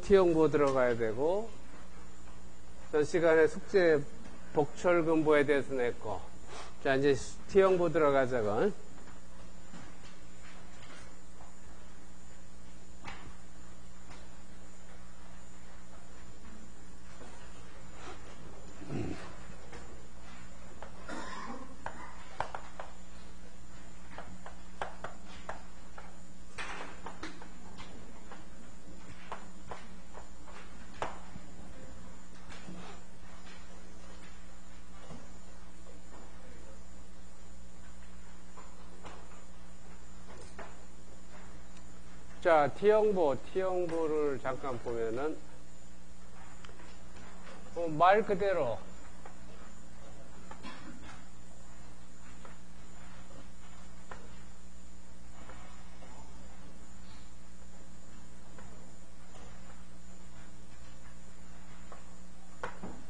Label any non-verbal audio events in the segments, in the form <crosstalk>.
공부는 T형보 들어가야 되고 전 시간에 숙제 복철근보에 대해서 냈고 자 이제 T형보 들어가자고 자, T형보, T형보를 잠깐 보면은, 어, 말 그대로,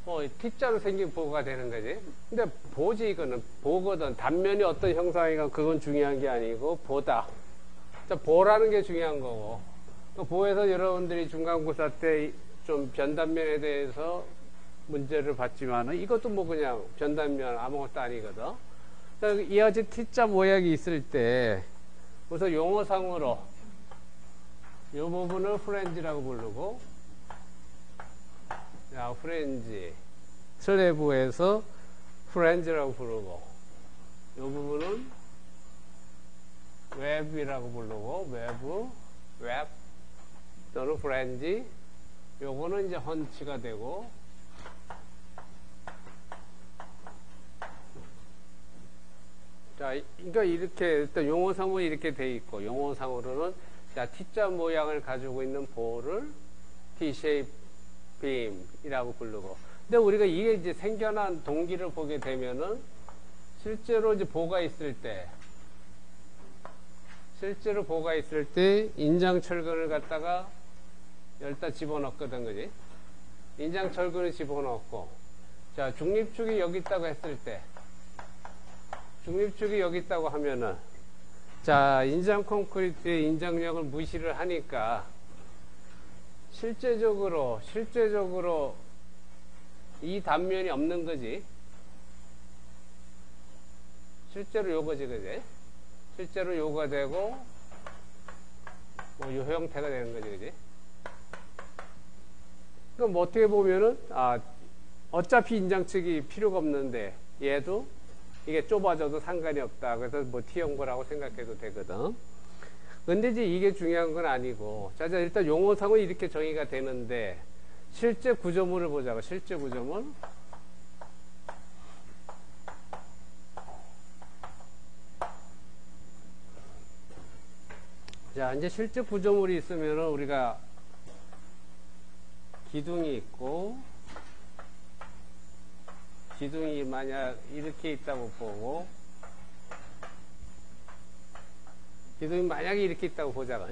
어, T자로 생긴 보가 되는 거지. 근데 보지, 이거는. 보거든. 단면이 어떤 형상이건 그건 중요한 게 아니고, 보다. 자, 보라는 게 중요한 거고. 또 보에서 여러분들이 중간고사 때 좀 변단면에 대해서 문제를 봤지만은 이것도 뭐 그냥 변단면 아무것도 아니거든. 같이 T자 모양이 있을 때 우선 용어상으로 이 부분을 프렌즈라고 부르고 자, 프렌즈 슬래브에서 프렌즈라고 부르고 이 부분은 web이라고 부르고 web, web 또는 플랜지 요거는 이제 haunch가 되고. 자, 그러니까 이렇게 일단 용어상으로 이렇게 돼 있고 용어상으로는 자 T자 모양을 가지고 있는 보를 T-shape beam이라고 부르고. 근데 우리가 이게 이제 생겨난 동기를 보게 되면은 실제로 이제 보가 있을 때 실제로 보가 있을 때 인장철근을 갖다가 열다 집어넣거든, 그지? 인장철근을 집어넣고, 자, 중립축이 여기 있다고 했을 때, 중립축이 여기 있다고 하면은, 자, 인장 콘크리트의 인장력을 무시를 하니까, 실제적으로, 실제적으로 이 단면이 없는 거지. 실제로 요거지, 그지? 실제로 요가 되고, 뭐, 요 형태가 되는 거지, 그지? 그럼 뭐 어떻게 보면은, 아, 어차피 인장측이 필요가 없는데, 얘도 이게 좁아져도 상관이 없다. 그래서 뭐 T형고라고 생각해도 되거든. 근데 이제 이게 중요한 건 아니고, 자, 자, 일단 용어상은 이렇게 정의가 되는데, 실제 구조물을 보자고, 실제 구조물. 자, 이제 실제 구조물이 있으면 우리가 기둥이 있고, 기둥이 만약 이렇게 있다고 보고, 기둥이 만약에 이렇게 있다고 보자고.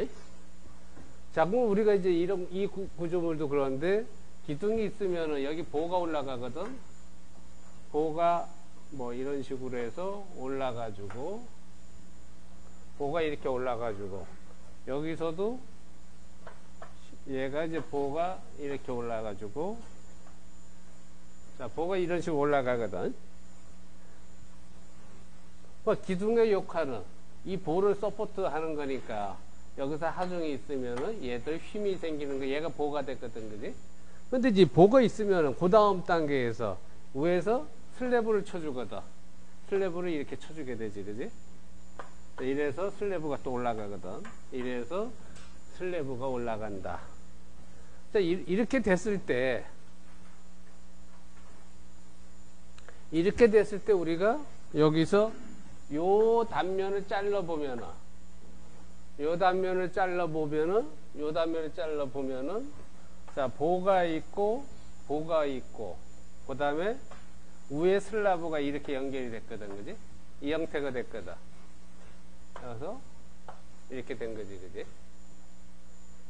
자, 그럼 우리가 이제 이런, 이 구조물도 그런데, 기둥이 있으면 여기 보가 올라가거든? 보가 뭐 이런 식으로 해서 올라가지고, 보가 이렇게 올라가지고, 여기서도 얘가 이제 보가 이렇게 올라가지고 자 보가 이런 식으로 올라가거든. 뭐 기둥의 역할은 이 보를 support 하는 거니까 여기서 하중이 있으면은 얘들 힘이 생기는 거 얘가 보가 됐거든 그지? 근데 이제 보가 있으면은 그 다음 단계에서 위에서 슬래브를 쳐주거든. 슬래브를 이렇게 쳐주게 되지 그지 이래서 슬래브가 또 올라가거든. 이래서 슬래브가 올라간다. 자, 이렇게 됐을 때, 이렇게 됐을 때 우리가 여기서 요 단면을 잘라보면은, 요 단면을 잘라보면은, 요 단면을 잘라보면은, 자, 보가 있고, 보가 있고, 그 다음에 위에 슬라브가 이렇게 연결이 됐거든, 그지? 이 형태가 됐거든. 그래서 이렇게 된 거지, 그지?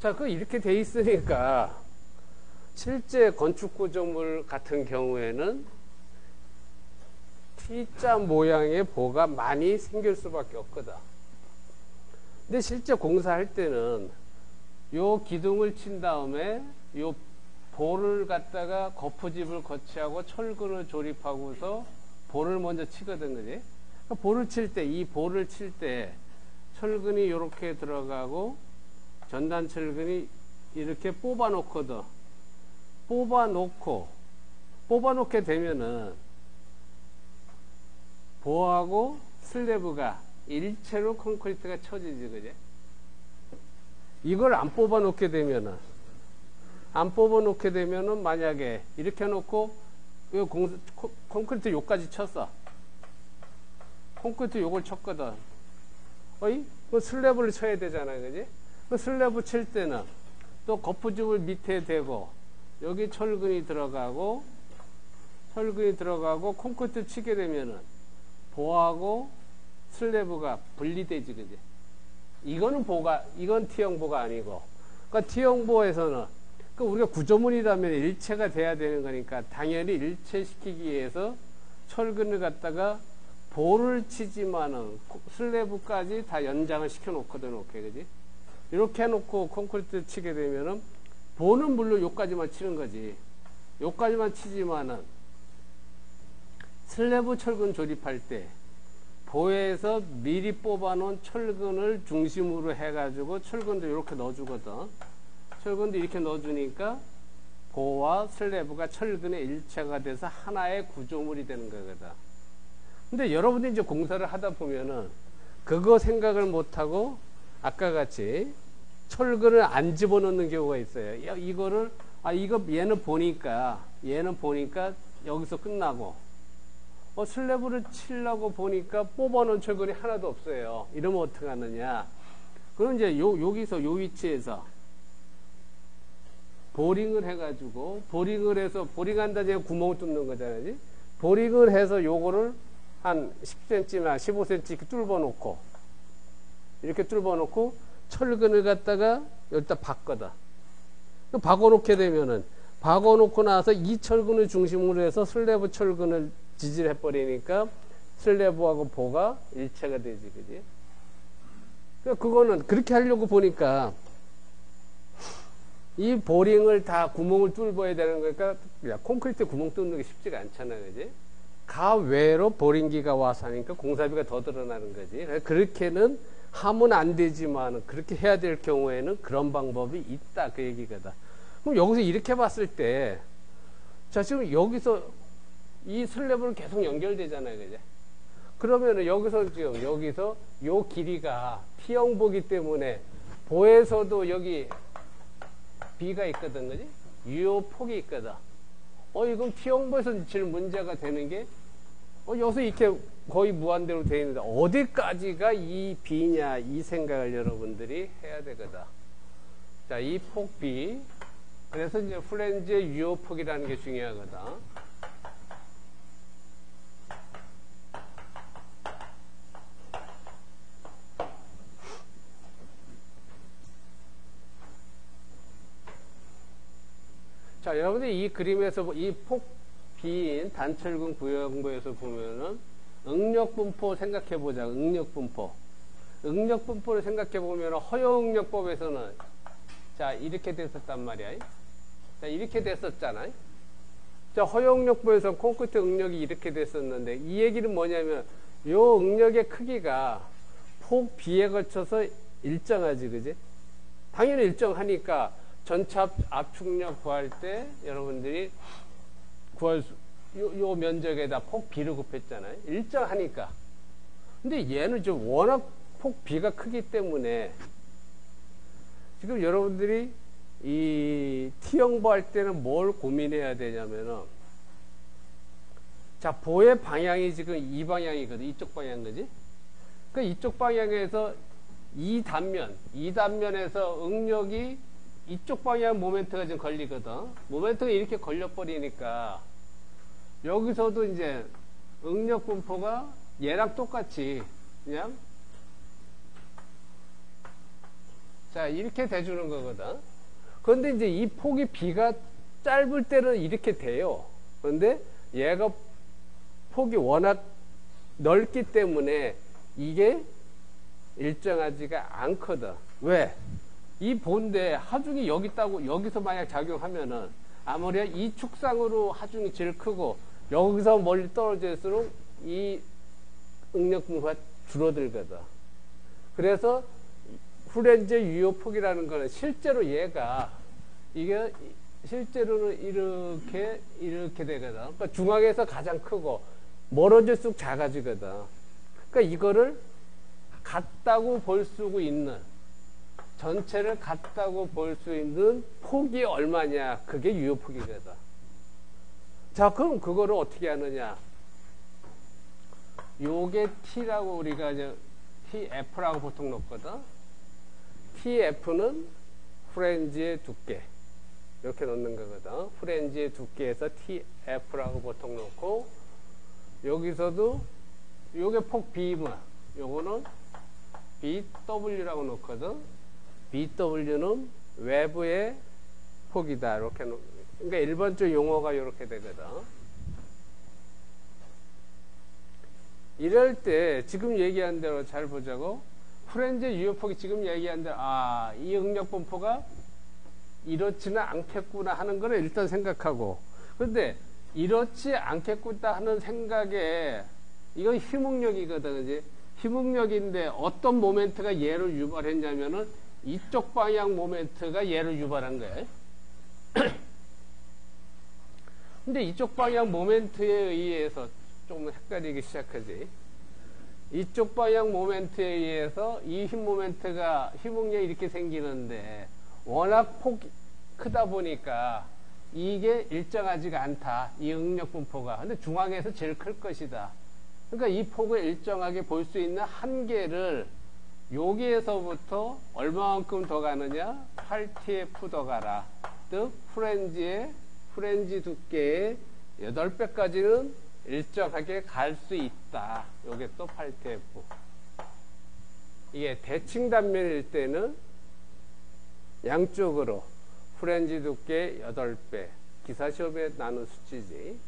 자, 그 이렇게 돼 있으니까 실제 건축 구조물 같은 경우에는 T자 모양의 보가 많이 생길 수밖에 없거든. 근데 실제 공사할 때는 요 기둥을 친 다음에 요 볼을 갖다가 거푸집을 거치하고 철근을 조립하고서 볼을 먼저 치거든, 그지? 볼을 칠 때, 이 볼을 칠 때, 철근이 이렇게 들어가고, 전단 철근이 이렇게 뽑아 놓거든. 뽑아 놓고, 뽑아 놓게 되면은, 보하고 슬래브가 일체로 콘크리트가 쳐지지, 그지? 이걸 안 뽑아 놓게 되면은, 안 뽑아 놓게 되면은 만약에 이렇게 놓고 이 공, 콘크리트 요까지 쳤어. 콘크리트 요걸 쳤거든. 어이? 그 슬래브를 쳐야 되잖아, 그지? 그 슬래브 칠 때는 또 거푸집을 밑에 대고 여기 철근이 들어가고 철근이 들어가고 콘크리트 치게 되면은 보하고 슬래브가 분리되지, 그지? 이거는 보가, 이건 T형 보가 아니고. 그러니까 T형 보에서는 그 우리가 구조물이라면 일체가 돼야 되는 거니까 당연히 일체시키기 위해서 철근을 갖다가 볼을 치지만은 슬래브까지 다 연장을 시켜 놓거든, 오케이, 그지? 이렇게 해놓고 콘크리트 치게 되면은 볼은 물론 요까지만 치는 거지. 요까지만 치지만은 슬래브 철근 조립할 때 보에서 미리 뽑아놓은 철근을 중심으로 해가지고 철근도 이렇게 넣어주거든. 철근도 이렇게 넣어주니까 보와 슬래브가 철근의 일체가 돼서 하나의 구조물이 되는 거거든. 근데 여러분들이 이제 공사를 하다 보면은 그거 생각을 못하고 아까 같이 철근을 안 집어넣는 경우가 있어요. 야, 이거를, 아, 이거 얘는 보니까, 얘는 보니까 여기서 끝나고, 어, 슬래브를 치려고 보니까 뽑아놓은 철근이 하나도 없어요. 이러면 어떻게 하느냐. 그럼 이제 요, 여기서 요 위치에서 보링을 해가지고 보링을 해서 보링한다 제가 구멍을 뚫는 거잖아요. 보링을 해서 요거를 한 10cm나 15cm 이렇게 뚫어 놓고 이렇게 뚫어 놓고 철근을 갖다가 여기다 박거다. 박아 놓게 되면은 박아 놓고 나서 이 철근을 중심으로 해서 슬래브 철근을 지지해 버리니까 슬래브하고 보가 일체가 되지, 그지? 그러니까 그거는 그렇게 하려고 보니까 이 보링을 다 구멍을 뚫어야 되는 거니까 야, 콘크리트 구멍 뚫는 게 쉽지가 않잖아 그지? 가외로 보링기가 와서 하니까 공사비가 더 드러나는 거지. 그렇게는 하면 안 되지만 그렇게 해야 될 경우에는 그런 방법이 있다 그 얘기거든. 그럼 여기서 이렇게 봤을 때, 자 지금 여기서 이 슬래브는 계속 연결되잖아요, 그지? 그러면은 여기서 지금 여기서 요 길이가 T형보기 때문에 보에서도 여기 B가 있거든, 그지? 유효 폭이 있거든. 어, 이건 T형보에서 제일 문제가 되는 게, 어, 여기서 이렇게 거의 무한대로 되어 있는데, 어디까지가 이 B냐, 이 생각을 여러분들이 해야 되거든. 자, 이 폭 B. 그래서 이제 플랜지의 유효 폭이라는 게 중요하거든. 자, 여러분들 이 그림에서 이 폭 비인 단철근 구형부에서 보면은 응력분포 생각해 보자. 응력분포. 응력분포를 생각해 보면 허용응력법에서는 자, 이렇게 됐었단 말이야. 자, 이렇게 됐었잖아. 자, 허용력부에서 콘크리트 응력이 이렇게 됐었는데 이 얘기는 뭐냐면 요 응력의 크기가 폭 B에 걸쳐서 일정하지, 그지? 당연히 일정하니까 전차 압축력 구할 때 여러분들이 구할 수, 요, 요 면적에다 폭 B를 곱했잖아요. 일정하니까. 근데 얘는 좀 워낙 폭 B가 크기 때문에 지금 여러분들이 이 T형보 할 때는 뭘 고민해야 되냐면은 자, 보의 방향이 지금 이 방향이거든. 이쪽 방향 거지? 그 이쪽 방향에서 이 단면, 이 단면에서 응력이 이쪽 방향 모멘트가 좀 걸리거든. 모멘트가 이렇게 걸려버리니까 여기서도 이제 응력 분포가 얘랑 똑같이 그냥 자 이렇게 돼주는 거거든. 그런데 이제 이 폭이 비가 짧을 때는 이렇게 돼요. 그런데 얘가 폭이 워낙 넓기 때문에 이게 일정하지가 않거든. 왜? 이 본데 하중이 여기 있다고 여기서 만약 작용하면은 아무리 이 축상으로 하중이 제일 크고 여기서 멀리 떨어질수록 이 응력 분포가 줄어들거든. 그래서 후렌즈 유효폭이라는 거는 실제로 얘가 이게 실제로는 이렇게 이렇게 되거든. 그러니까 중앙에서 가장 크고 멀어질수록 작아지거든. 그러니까 이거를 같다고 볼 수 있는 전체를 같다고 볼 수 있는 폭이 얼마냐? 그게 유효폭이거든. 자, 그럼 그거를 어떻게 하느냐? 요게 T라고 우리가 이제 TF라고 보통 놓거든. TF는 프렌즈의 두께. 이렇게 놓는 거거든. 프렌즈의 두께에서 TF라고 보통 놓고, 여기서도 요게 폭 B면, 요거는 BW라고 놓거든. BW는 외부의 폭이다. 이렇게 놓, 그러니까 일반적 용어가 이렇게 되거든. 이럴 때 지금 얘기한 대로 잘 보자고 프렌즈 유효폭이 지금 얘기한 대로 아, 이 응력 분포가 이렇지는 않겠구나 하는 거는 일단 생각하고 그런데 이렇지 않겠구나 하는 생각에 이건 힘응력이거든 그지 힘응력인데 어떤 모멘트가 얘를 유발했냐면은 이쪽 방향 모멘트가 얘를 유발한 거예요 <clears throat> 근데 이쪽 방향 모멘트에 의해서 조금 헷갈리기 시작하지. 이쪽 방향 모멘트에 의해서 이 힘 모멘트가 힘응력이 이렇게 생기는데 워낙 폭이 크다 보니까 이게 일정하지가 않다. 이 응력 분포가. 근데 중앙에서 제일 클 것이다. 그러니까 이 폭을 일정하게 볼 수 있는 한계를 여기에서부터 얼마만큼 더 가느냐? 8tf 더 가라. 즉 프렌지의 프렌지 두께의 8배까지는 일정하게 갈 수 있다. 요게 또 8TF. 이게 대칭 단면일 때는 양쪽으로 프렌지 두께 8배. 기사 시험에 나눈 수치지.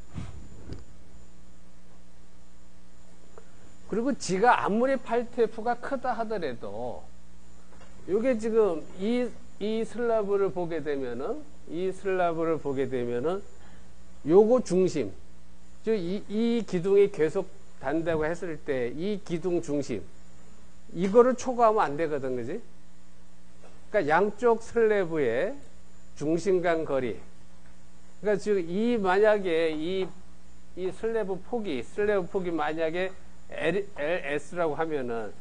그리고 지가 아무리 8TF가 크다 하더라도 요게 지금 이, 이 슬라브를 보게 되면은 이 슬라브를 보게 되면은 요거 중심 즉, 이, 이 기둥이 계속 단다고 했을 때, 이 기둥 중심, 이거를 초과하면 안 되거든, 그지? 그러니까 양쪽 슬래브의 중심 간 거리. 그러니까 지금 이 만약에 이, 이 슬래브 폭이, 슬래브 폭이 만약에 LS라고 하면은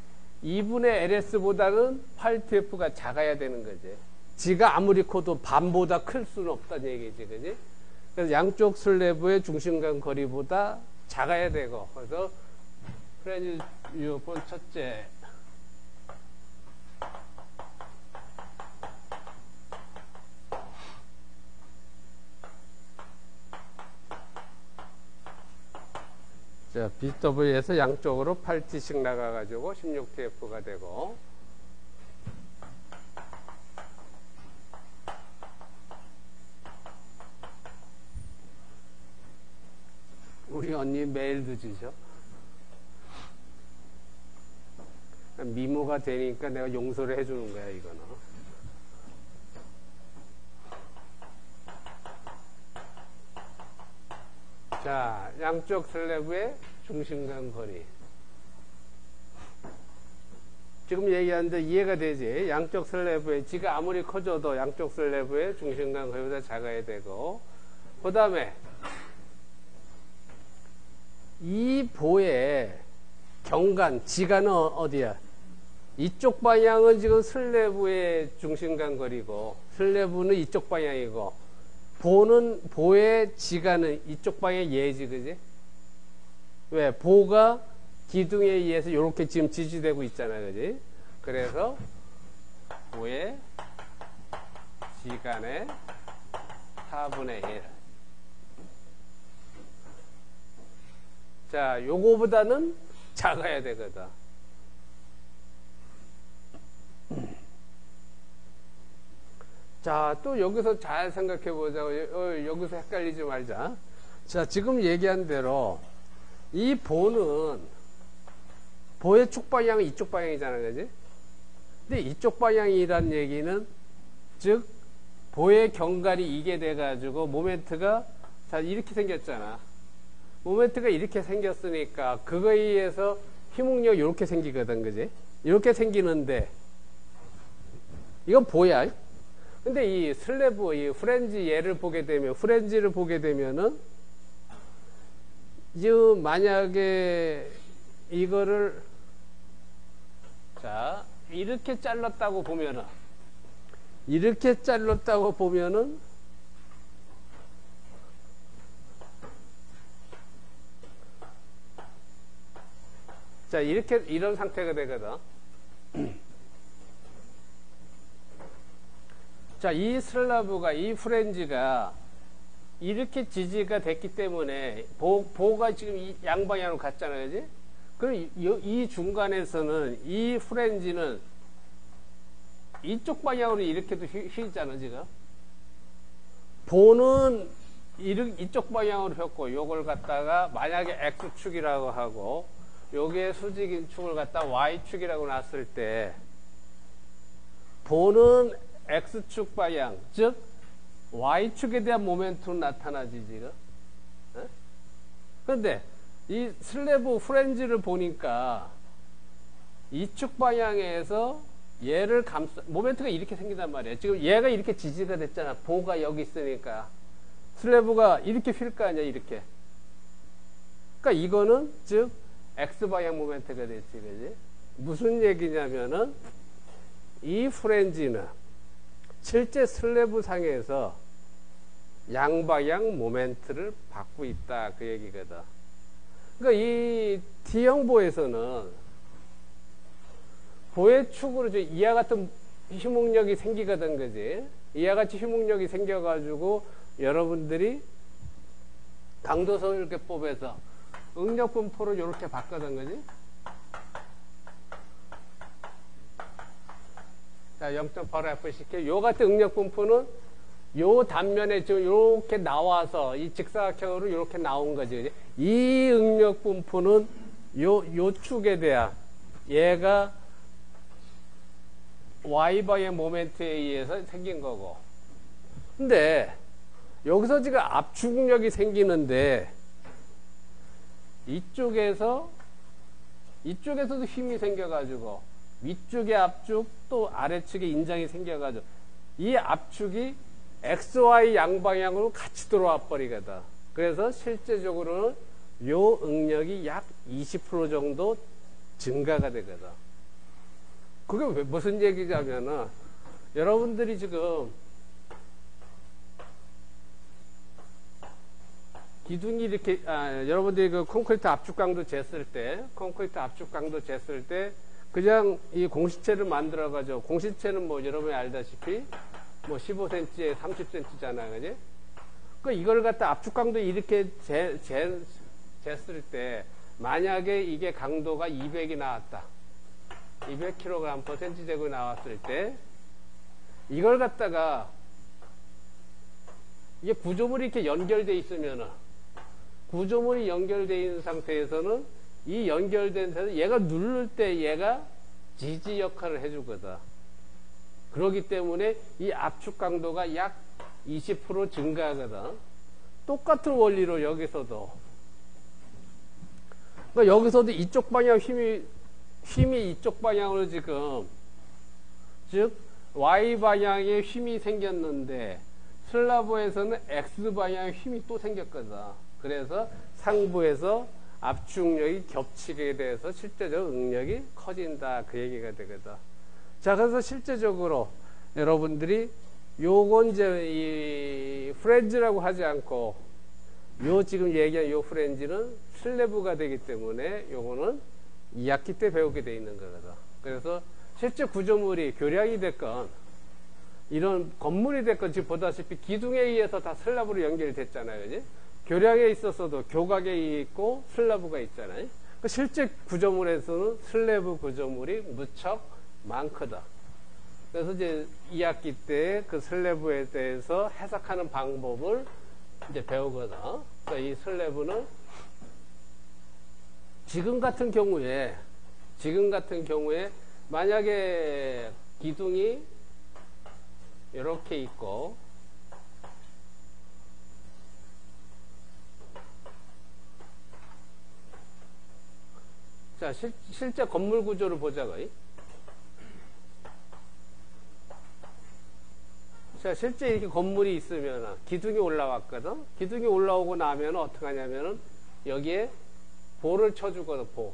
2분의 LS보다는 8TF가 작아야 되는 거지. 지가 아무리 커도 반보다 클 수는 없다는 얘기지, 그지? 그래서 양쪽 슬래브의 중심간 거리보다 작아야 되고 그래서 플랜지 유효폰 첫째 자, BW에서 양쪽으로 8T씩 나가가지고 16TF가 되고 우리 언니 매일 늦으셔. 미모가 되니까 내가 용서를 해주는 거야, 이거는. 자, 양쪽 슬래브의 중심간 거리. 지금 얘기하는데 이해가 되지? 양쪽 슬래브의, 지가 아무리 커져도 양쪽 슬래브의 중심간 거리보다 작아야 되고, 그 다음에 이 보의 경간, 지간은 어디야? 이쪽 방향은 지금 슬래브의 중심간 거리고, 슬래브는 이쪽 방향이고, 보는, 보의 지간은 이쪽 방향 예지, 그지? 왜? 보가 기둥에 의해서 이렇게 지금 지지되고 있잖아, 그지? 그래서, 보의 지간의 4분의 1. 자, 요거보다는 작아야 되거든. 자, 또 여기서 잘 생각해 보자고. 어, 여기서 헷갈리지 말자. 자, 지금 얘기한 대로 이 보는 보의 축 방향은 이쪽 방향이잖아, 그지? 근데 이쪽 방향이란 얘기는 즉 보의 경간이 이게 돼가지고 모멘트가 자 이렇게 생겼잖아. 모멘트가 이렇게 생겼으니까 그거에 의해서 휨응력 이렇게 생기거든, 그지? 이렇게 생기는데 이건 보야. 근데 이 슬래브, 이 플랜지 얘를 보게 되면 플랜지를 보게 되면은 이 만약에 이거를 자 이렇게 잘랐다고 보면은 이렇게 잘랐다고 보면은 자 이렇게 이런 상태가 되거든. <clears throat> 자, 이 슬라브가, 이 프렌즈가 이렇게 지지가 됐기 때문에 보, 보가 지금 이 양방향으로 갔잖아요. 그지? 그럼 이, 이 중간에서는 이 프렌즈는 이쪽 방향으로 이렇게도 휘잖아, 지금. 보는 이쪽 방향으로 폈고, 요걸 갖다가 만약에 X축이라고 하고, 요게 수직인 축을 갖다 Y축이라고 놨을 때, 보는 X축 방향, 즉 Y축에 대한 모멘텀 나타나지 지금. 어? 그런데 이 슬래브 플랜지를 보니까 이축 방향에서 얘를 감싸 모멘트가 이렇게 생긴단 말이에요. 지금 얘가 이렇게 지지가 됐잖아. 보가 여기 있으니까 슬래브가 이렇게 휠 거 아니야 이렇게. 그러니까 이거는 즉 X 방향 모멘트가 됐지, 그지? 무슨 얘기냐면은 이 플랜지는 실제 슬래브 상에서 양방향 모멘트를 받고 있다 그 얘기거든. 그러니까 이 D형 보에서는 보의 축으로 이와 같은 휴목력이 생기거든 그지. 이와 같이 휴목력이 생겨가지고 여러분들이 강도서울계법에서 응력 분포를 이렇게 봤거든 그지. 자, 0.8FCK. 요 같은 응력 분포는 요 단면에 지금 이렇게 나와서 이 직사각형으로 이렇게 나온 거지. 이 응력 분포는 요, 요 축에 대한 얘가 Y방의 모멘트에 의해서 생긴 거고. 근데 여기서 지금 압축력이 생기는데 이쪽에서 이쪽에서도 힘이 생겨가지고 위쪽의 압축 또 아래측의 인장이 생겨가지고 이 압축이 XY 양방향으로 같이 들어와 버리거든. 그래서 실제적으로는 요 응력이 약 20% 정도 증가가 되거든. 그게 무슨 얘기냐면은 여러분들이 지금 기둥이 이렇게 아, 여러분들이 그 콘크리트 압축 강도 쟀을 때 콘크리트 압축 강도 쟀을 때 그냥 이 공시체를 만들어가지고, 공시체는 뭐 여러분이 알다시피, 뭐 15cm에 30cm잖아요. 그지? 그 이걸 갖다 압축 강도 이렇게 재, 재, 쟀을 때, 만약에 이게 강도가 200이 나왔다. 200kg per cm 제곱이 나왔을 때, 이걸 갖다가, 이게 구조물이 이렇게 연결되어 있으면은, 구조물이 연결되어 있는 상태에서는 이 연결된 데서 얘가 누를 때 얘가 지지 역할을 해주거든. 그렇기 때문에 이 압축 강도가 약 20% 증가하거든. 똑같은 원리로 여기서도. 그러니까 여기서도 이쪽 방향 힘이, 힘이 이쪽 방향으로 지금, 즉, Y 방향에 힘이 생겼는데, 슬라브에서는 X 방향에 힘이 또 생겼거든. 그래서 상부에서 압축력이 겹치게 돼서 실제적 응력이 커진다 그 얘기가 되거든. 자 그래서 실제적으로 여러분들이 요건 이제 이 프렌즈라고 하지 않고 요 지금 얘기한 요 프렌즈는 슬래브가 되기 때문에 요거는 2학기 때 배우게 돼 있는 거거든. 그래서 실제 구조물이 교량이 됐건 이런 건물이 됐건 지금 보다시피 기둥에 의해서 다 슬라브로 연결됐잖아요. 그지? 교량에 있어서도 교각에 있고 슬래브가 있잖아요. 그 실제 구조물에서는 슬래브 구조물이 무척 많거든. 그래서 이제 2학기 때 그 슬래브에 대해서 해석하는 방법을 이제 배우거든. 그러니까 이 슬래브는 지금 같은 경우에 지금 같은 경우에 만약에 기둥이 이렇게 있고 자 실, 실제 건물 구조를 보자고요. 자 실제 이렇게 건물이 있으면 기둥이 올라왔거든. 기둥이 올라오고 나면 어떻게 하냐면은 여기에 보를 쳐주거든 보.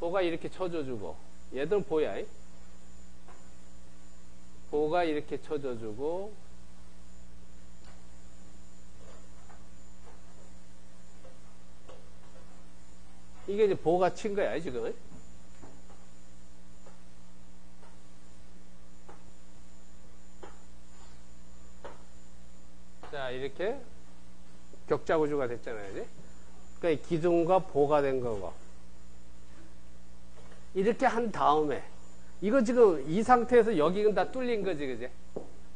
보가 이렇게 쳐줘주고 얘들 보야. 보가 이렇게 쳐줘주고 이게 이제 보가 친 거야 지금. 자 이렇게 격자 구조가 됐잖아요. 이제. 그러니까 기둥과 보가 된 거고. 이렇게 한 다음에 이거 지금 이 상태에서 여기는 다 뚫린 거지, 그지?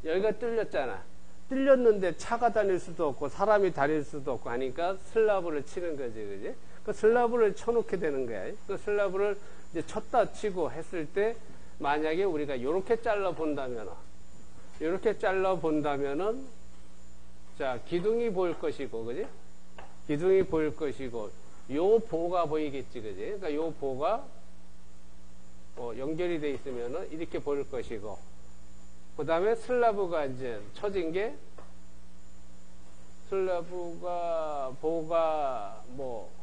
여기가 뚫렸잖아. 뚫렸는데 차가 다닐 수도 없고 사람이 다닐 수도 없고 하니까 슬라브를 치는 거지, 그지? 그 슬라브를 쳐놓게 되는 거야. 그 슬라브를 이제 쳤다 치고 했을 때 만약에 우리가 이렇게 잘라 본다면, 이렇게 잘라 본다면은 자 기둥이 보일 것이고, 그지? 기둥이 보일 것이고, 요 보가 보이겠지, 그지? 그러니까 요 보가 어, 연결이 돼 있으면은 이렇게 보일 것이고, 그 다음에 슬라브가 이제 쳐진 게, 슬라브가, 보가, 뭐,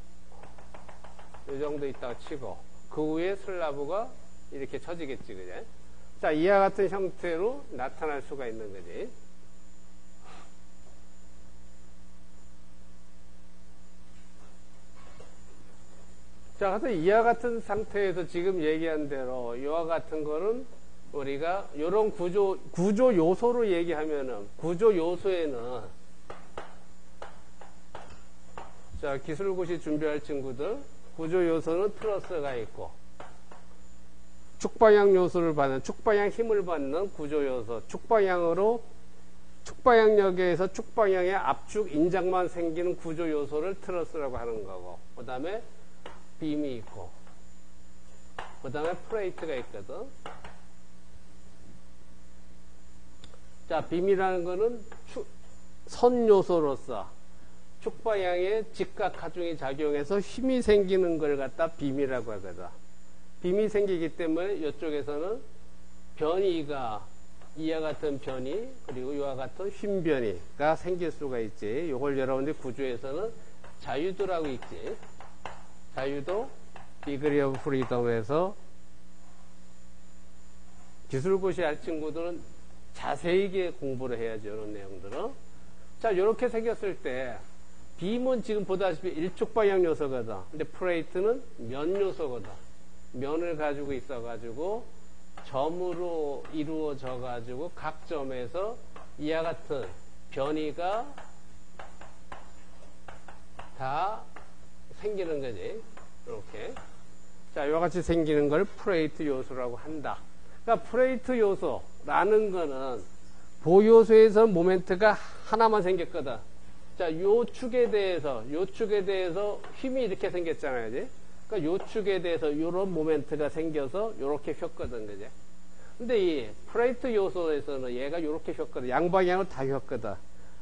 이 정도 있다가 치고, 그 위에 슬라브가 이렇게 쳐지겠지, 그제? 자, 이와 같은 형태로 나타날 수가 있는 거지. 자, 그래서 이와 같은 상태에서 지금 얘기한 대로 이와 같은 거는 우리가 이런 구조 구조 요소로 얘기하면은 구조 요소에는 자 기술고시 준비할 친구들 구조 요소는 트러스가 있고 축방향 요소를 받는 축방향 힘을 받는 구조 요소 축방향으로 축방향역에서 축방향의 압축 인장만 생기는 구조 요소를 트러스라고 하는 거고 그 다음에 빔이 있고 그 다음에 플레이트가 있거든. 자 빔이라는 거는 축, 선 요소로서 축방향의 직각 하중이 작용해서 휨이 생기는 걸 갖다 빔이라고 하거든 휨이 생기기 때문에 이쪽에서는 변위가 이와 같은 변위 그리고 이와 같은 휨변위가 생길 수가 있지 이걸 여러분들 구조에서는 자유도라고 있지 자유도 degree of freedom에서 기술고시 할 친구들은 자세하게 공부를 해야죠. 이런 내용들은. 자, 이렇게 생겼을 때 빔은 지금 보다시피 일축 방향 요소거든. 근데 플레이트는 면 요소거든. 면을 가지고 있어가지고 점으로 이루어져 가지고 각 점에서 이와 같은 변위가 다 생기는 거지. 이렇게. 자, 이와 같이 생기는 걸 플레이트 요소라고 한다. 그러니까 플레이트 요소라는 거는 보요소에서 모멘트가 하나만 생겼거든. 자, 요 축에 대해서, 요 축에 대해서 휨이 이렇게 생겼잖아요. 그지? 그러니까 요 축에 대해서 요런 모멘트가 생겨서 요렇게 폈거든. 그지? 근데 이 플레이트 요소에서는 얘가 요렇게 폈거든. 양방향을 다 폈거든.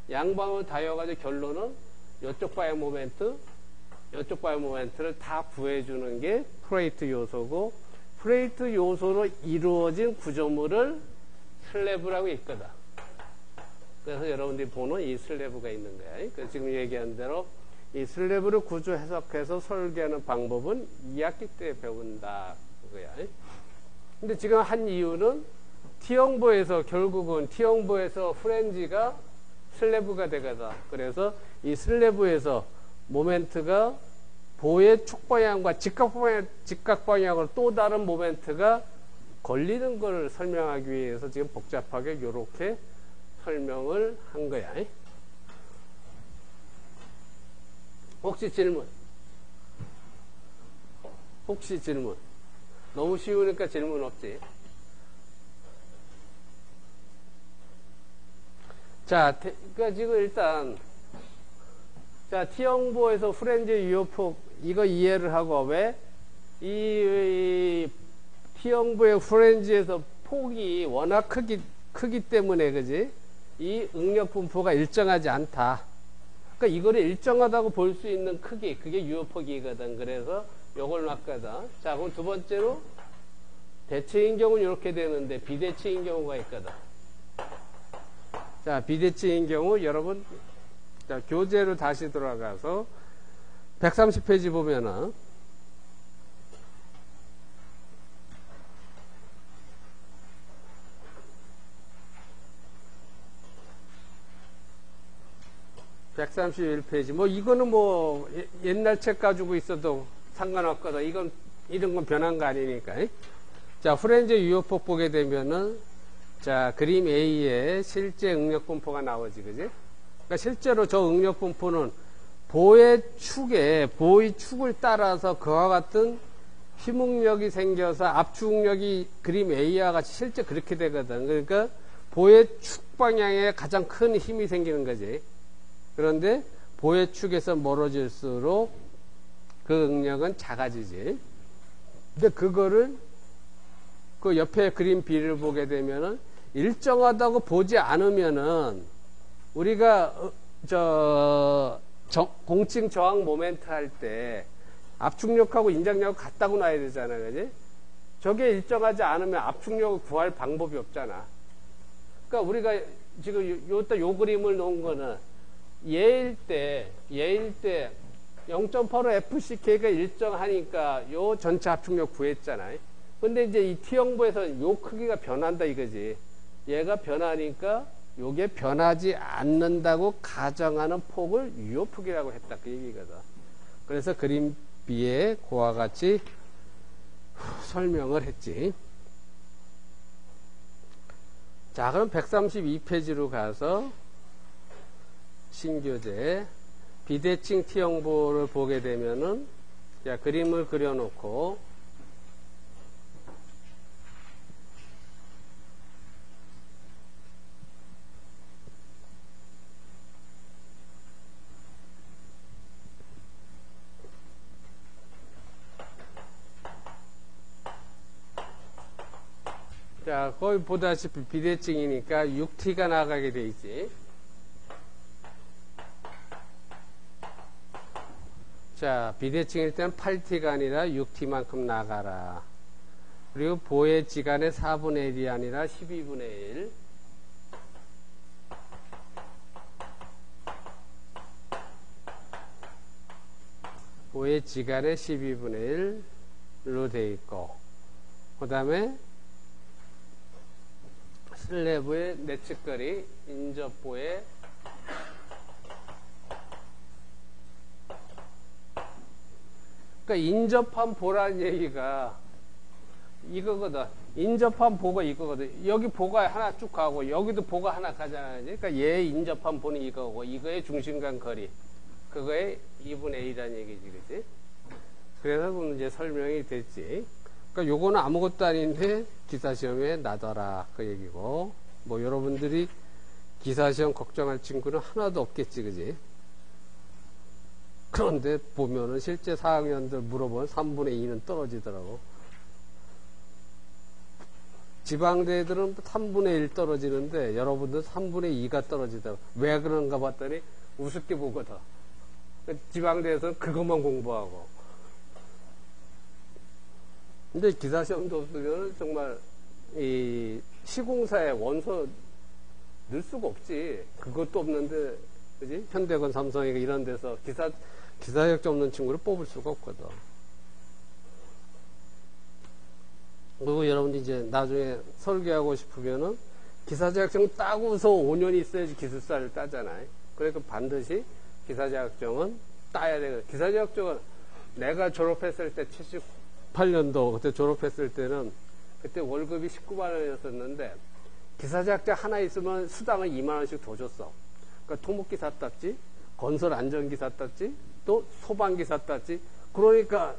양방을 다 펴가지고 결론은 요쪽 방향 모멘트, 이쪽 바이 모멘트를 다 구해주는 게 플레이트 요소고 플레이트 요소로 이루어진 구조물을 슬래브라고 있거든. 그래서 여러분들이 보는 이 슬래브가 있는 거야. 그 지금 얘기한 대로 이 슬래브를 구조 해석해서 설계하는 방법은 2학기 때 배운다. 그거야. 근데 지금 한 이유는 T형보에서 결국은 T형보에서 플랜지가 슬래브가 되거든. 그래서 이 슬래브에서 모멘트가 보의 축방향과 직각방향, 직각방향으로 또 다른 모멘트가 걸리는 걸 설명하기 위해서 지금 복잡하게 이렇게 설명을 한 거야. 혹시 질문? 혹시 질문? 너무 쉬우니까 질문 없지? 자, 그러니까 지금 일단 자, T형보에서 프렌즈 유효폭, 이거 이해를 하고, 왜? 이, 이 T형보의 프렌즈에서 폭이 워낙 크기, 크기 때문에 그지 이 응력 분포가 일정하지 않다. 그러니까 이거를 일정하다고 볼 수 있는 크기 그게 유효폭이거든. 그래서 요걸 맞거든. 자 그럼 두 번째로 대칭인 경우는 이렇게 되는데 비대칭인 경우가 있거든. 자 비대칭인 경우 여러분 자, 교재로 다시 돌아가서 130페이지 보면은 131페이지. 뭐, 이거는 뭐, 예- 옛날 책 가지고 있어도 상관없거든. 이건, 이런 건 변한 거 아니니까. 자, 프렌즈 유효폭 보게 되면은, 자, 그림 A에 실제 응력 분포가 나오지, 그지? 그러니까 실제로 저 응력 분포는 보의 축에, 보의 축을 따라서 그와 같은 휘묵력이 생겨서 압축력이 그림 A와 같이 실제 그렇게 되거든. 그러니까 보의 축 방향에 가장 큰 힘이 생기는 거지. 그런데 보의 축에서 멀어질수록 그 응력은 작아지지. 근데 그거를 그 옆에 그림 B를 보게 되면은 일정하다고 보지 않으면은 우리가 어, 저 저- 공칭 저항 모멘트 할 때 압축력하고 인장력을 같다고 놔야 되잖아, 그지? 저게 일정하지 않으면 압축력을 구할 방법이 없잖아. 그러니까 우리가 지금 요, 요, 요 그림을 놓은 거는 예일 때, 예일 때 0.85 FCK가 일정하니까 요 전체 압축력 구했잖아요. 근데 이제 이 T형부에서 요 크기가 변한다 이거지. 얘가 변하니까 요게 변하지 않는다고 가정하는 폭을 유효폭이라고 했다 그 얘기거든. 그래서 그림 B에 그와 같이 설명을 했지. 자, 그럼 132페이지로 가서 신교재 비대칭 T형보를 보게 되면은 자, 그림을 그려놓고 자, 거기 보다시피 비대칭이니까 6T가 나가게 돼 있지. 자, 비대칭일 때는 8T가 아니라 6T만큼 나가라. 그리고 보의 지간의 4분의 1이 아니라 12분의 1. 보의 지간의 12분의 1로 돼 있고, 그 다음에 슬래브의 내측거리, 인접보의 그러니까 인접한 보라는 얘기가 이거거든. 인접한 보가 이거거든. 여기 보가 하나 쭉 가고 여기도 보가 하나 가잖아요. 그러니까 얘 인접한 보는 이거고 이거의 중심간 거리 그거의 2분의 1이라는 얘기지, 그지? 그래서 이제 설명이 됐지. 그러니까 요거는 아무것도 아닌데 기사 시험에 나더라 그 얘기고 뭐 여러분들이 기사 시험 걱정할 친구는 하나도 없겠지, 그지? 그런데 보면은 실제 4학년들 물어보면 3분의 2는 떨어지더라고. 지방대들은 3분의 1 떨어지는데 여러분들 3분의 2가 떨어지더라고. 왜 그런가 봤더니 우습게 보거든. 지방대에서는 그것만 공부하고. 근데 기사시험도 없으면 정말 이 시공사의 원서 넣을 수가 없지. 그것도 없는데, 그지? 현대건 삼성이가 이런 데서 기사, 기사 자격증 없는 친구를 뽑을 수가 없거든. 그리고 여러분들 이제 나중에 설계하고 싶으면은 기사 자격증 따고서 5년이 있어야지 기술사를 따잖아요. 그러니까 반드시 기사 자격증은 따야 되거든. 기사 자격증은 내가 졸업했을 때 78년도 그때 졸업했을 때는 그때 월급이 19만 원이었었는데 기사 자격증 하나 있으면 수당을 2만 원씩 더 줬어. 그러니까 토목기사 땄지, 건설 안전기사 땄지, 또 소방기사 땄지. 그러니까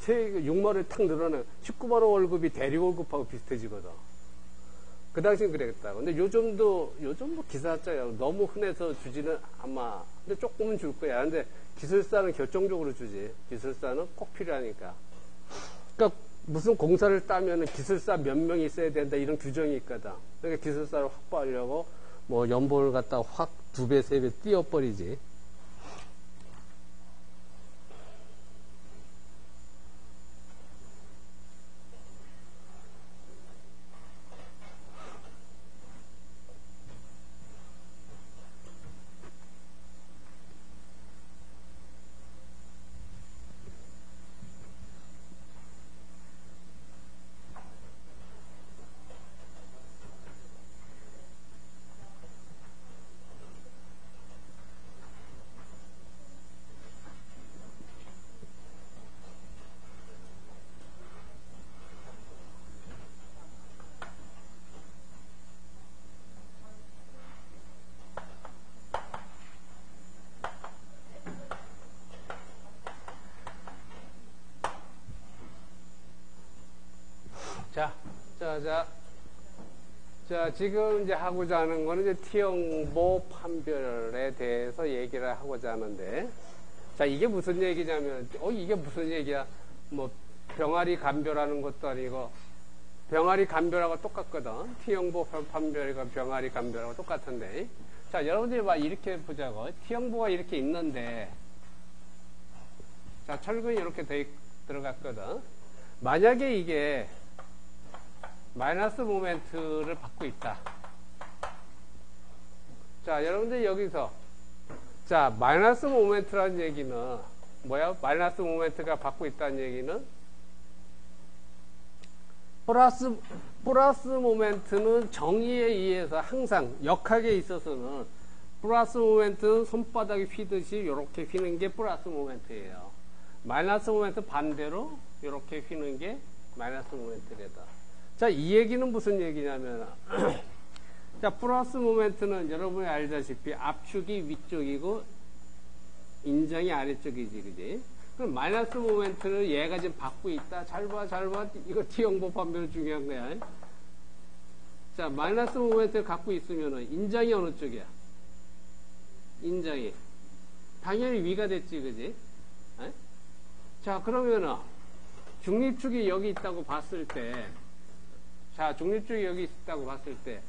세 6만 원이 탁 늘어나 19만 원 월급이 대리 월급하고 비슷해지거든. 그 당시엔 그랬다. 근데 요즘도 요즘 뭐 기사자야 너무 흔해서 주지는 아마 근데 조금은 줄 거야. 근데 기술사는 결정적으로 주지. 기술사는 꼭 필요하니까. 그러니까 무슨 공사를 따면 기술사 몇 명이 있어야 된다 이런 규정이 있거든. 그러니까 기술사를 확보하려고 뭐 연봉을 갖다 확 두 배, 세 배 띄워버리지. 자, 자, 자. 자, 지금 이제 하고자 하는 거는 이제 T형보 판별에 대해서 얘기를 하고자 하는데, 자, 이게 무슨 얘기냐면, 어, 이게 무슨 얘기야? 뭐, 병아리 감별하는 것도 아니고, 병아리 감별하고 똑같거든. T형보 판별과 병아리 감별하고 똑같은데. 자, 여러분들이 막 이렇게 보자고. T형보가 이렇게 있는데, 자, 철근이 이렇게 돼, 들어갔거든. 만약에 이게 마이너스 모멘트를 받고 있다. 자, 여러분들 여기서 자, 마이너스 모멘트라는 얘기는 뭐야? 마이너스 모멘트가 받고 있다는 얘기는 플러스 플러스 모멘트는 정의에 의해서 항상 역학에 있어서는 플러스 모멘트는 손바닥이 휘듯이 이렇게 휘는 게 플러스 모멘트예요. 마이너스 모멘트 반대로 이렇게 휘는 게 마이너스 모멘트래다. 자, 이 얘기는 무슨 얘기냐면, <clears throat> 자, 플러스 모멘트는 여러분이 알다시피 압축이 위쪽이고, 인장이 아래쪽이지, 그지? 그럼 마이너스 모멘트를 얘가 지금 받고 있다. 잘 봐, 잘 봐. 이거 T형보 판별 중요한 거야. 자, 마이너스 모멘트를 갖고 있으면은, 인장이 어느 쪽이야? 인장이. 당연히 위가 됐지, 그지? 에? 자, 그러면은, 중립축이 여기 있다고 봤을 때, 자, 중립축이 여기 있다고 봤을 때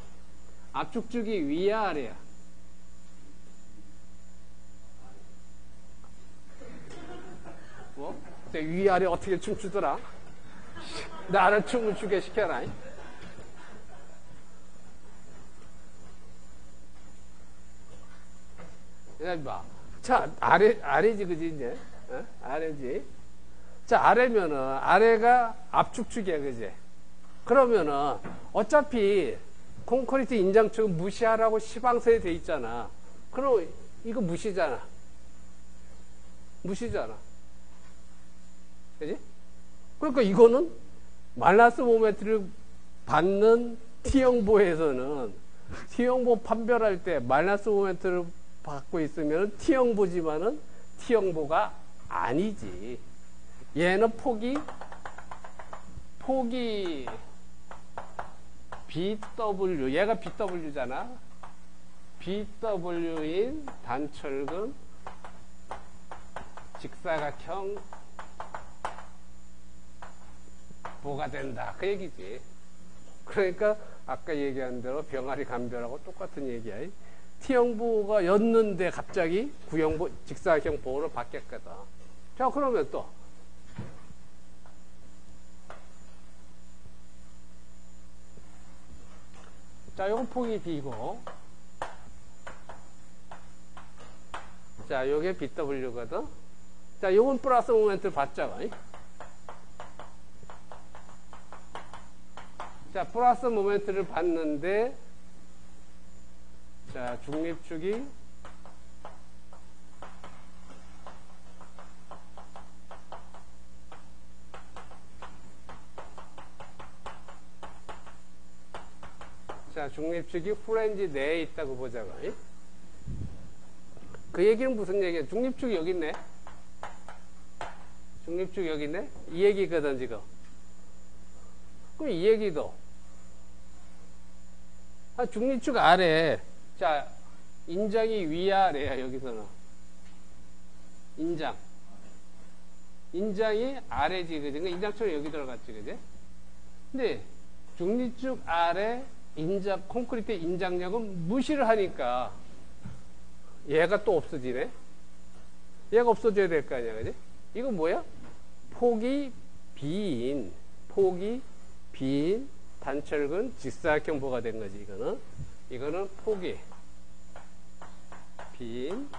압축축이 위야 아래야? 뭐? 위아래 어떻게 춤추더라? 나를 춤을 추게 시켜라. 야, 봐. 자, 아래, 아래지, 그지, 이제? 어? 아래지. 자, 아래면은, 아래가 압축축이야, 그지? 그러면은 어차피 콘크리트 인장축 무시하라고 시방서에 돼 있잖아. 그럼 이거 무시잖아. 무시잖아. 그지? 그러니까 이거는 말라스 모멘트를 받는 T형보에서는 T형보 판별할 때 말라스 모멘트를 받고 있으면 T형보지만은 T형보가 아니지. 얘는 폭이 폭이 BW, 얘가 BW잖아. BW인 단철근 직사각형 뭐가 된다. 그 얘기지. 그러니까 아까 얘기한 대로 병아리 감별하고 똑같은 얘기야. T형보가 였는데 갑자기 구형 보, 직사각형 보호로 바뀌었거든. 자, 그러면 또 자, 요건 폭이 B고. 자, 요게 BW거든. 자, 요건 플러스 모멘트를 받죠. 자, 플러스 모멘트를 받는데, 자, 중립축이 자, 중립축이 프렌지 내에 있다고 보자고. 그 얘기는 무슨 얘기야? 중립축이 여기 있네. 중립축 여기 있네. 이 얘기거든, 지금. 그럼 이 얘기도. 아, 중립축 아래. 자, 인장이 위아래야, 여기서는. 인장. 인장이 아래지, 그지? 그러니까 인장처럼 여기 들어갔지, 그지? 근데 중립축 아래 인장, 콘크리트 인장력은 무시를 하니까 얘가 또 없어지네? 얘가 없어져야 될 거 아니야, 그지? 이거 뭐야? 폭이 빈, 폭이 빈 단철근 직사각형보가 된 거지, 이거는. 이거는 폭이 빈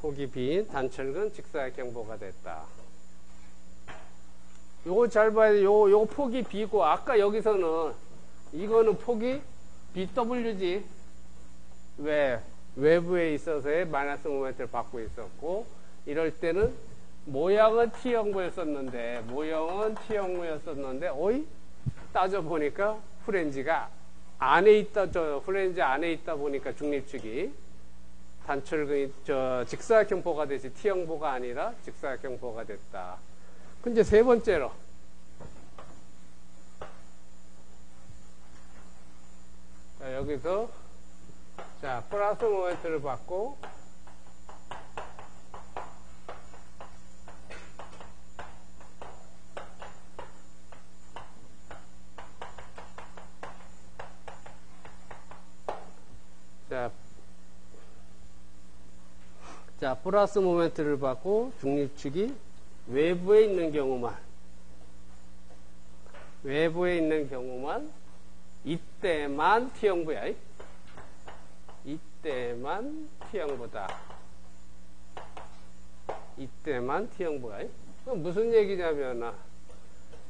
폭이 빈 단철근 직사각형보가 됐다. 요거 잘 봐야 돼. 요, 요 폭이 비고, 아까 여기서는 이거는 폭이 BW지. 왜? 외부에 있어서의 마이너스 모멘트를 받고 있었고, 이럴 때는 모양은 T형무였었는데, 모형은 T형무였었는데, 어이? 따져보니까 후렌지가 안에 있다, 저, 후렌지 안에 있다 보니까 중립축이 단철근이, 저, 직사각형보가 되지, T형보가 아니라 직사각형보가 됐다. 그 이제 세 번째로. 자, 여기서, 자, 플러스 모멘트를 받고, 자, 자, 플러스 모멘트를 받고 중립축이 외부에 있는 경우만 외부에 있는 경우만 이때만 T형부야. 이때만 T형부다. 이때만 T형부야. 그럼 무슨 얘기냐면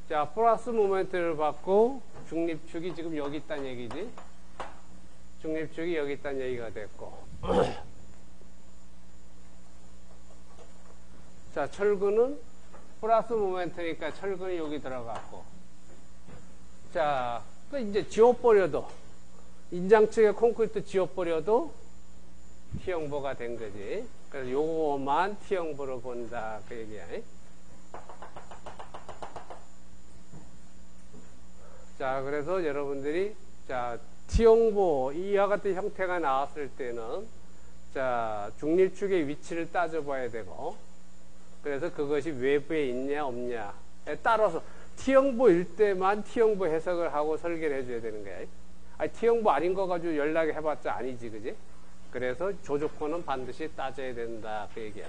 자 플러스 모멘트를 받고 중립축이 지금 여기 있다는 얘기지. 중립축이 여기 있다는 얘기가 됐고 <clears throat> 자 철근은 플러스 모멘트니까 철근이 여기 들어갔고. 자 그 이제 지워버려도 인장측에 콘크리트 지워버려도 T형보가 된 거지. 그래서 요거만 T형보로 본다 그 얘기야. 자 그래서 여러분들이 자 T형보 이와 같은 형태가 나왔을 때는 자 중립축의 위치를 따져봐야 되고 그래서 그것이 외부에 있냐 없냐에 따라서 T형보일 때만 T형보 해석을 하고 설계를 해줘야 되는 거야. 아니, T형보 아닌 거 가지고 연락을 해봤자 아니지, 그지? 그래서 조조건은 반드시 따져야 된다, 그 얘기야.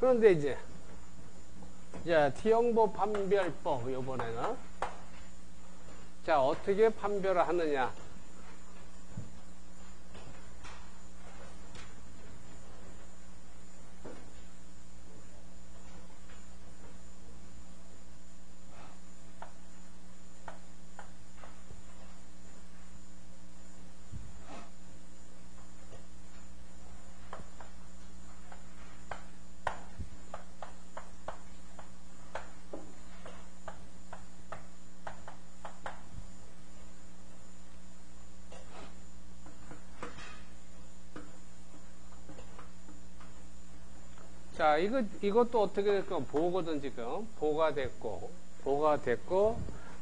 그런데 이제 자 T형보 판별법 요번에는. 자 어떻게 판별을 하느냐 이거, 이것도 어떻게 될까? 보거든, 지금. 보가 됐고, 보가 됐고,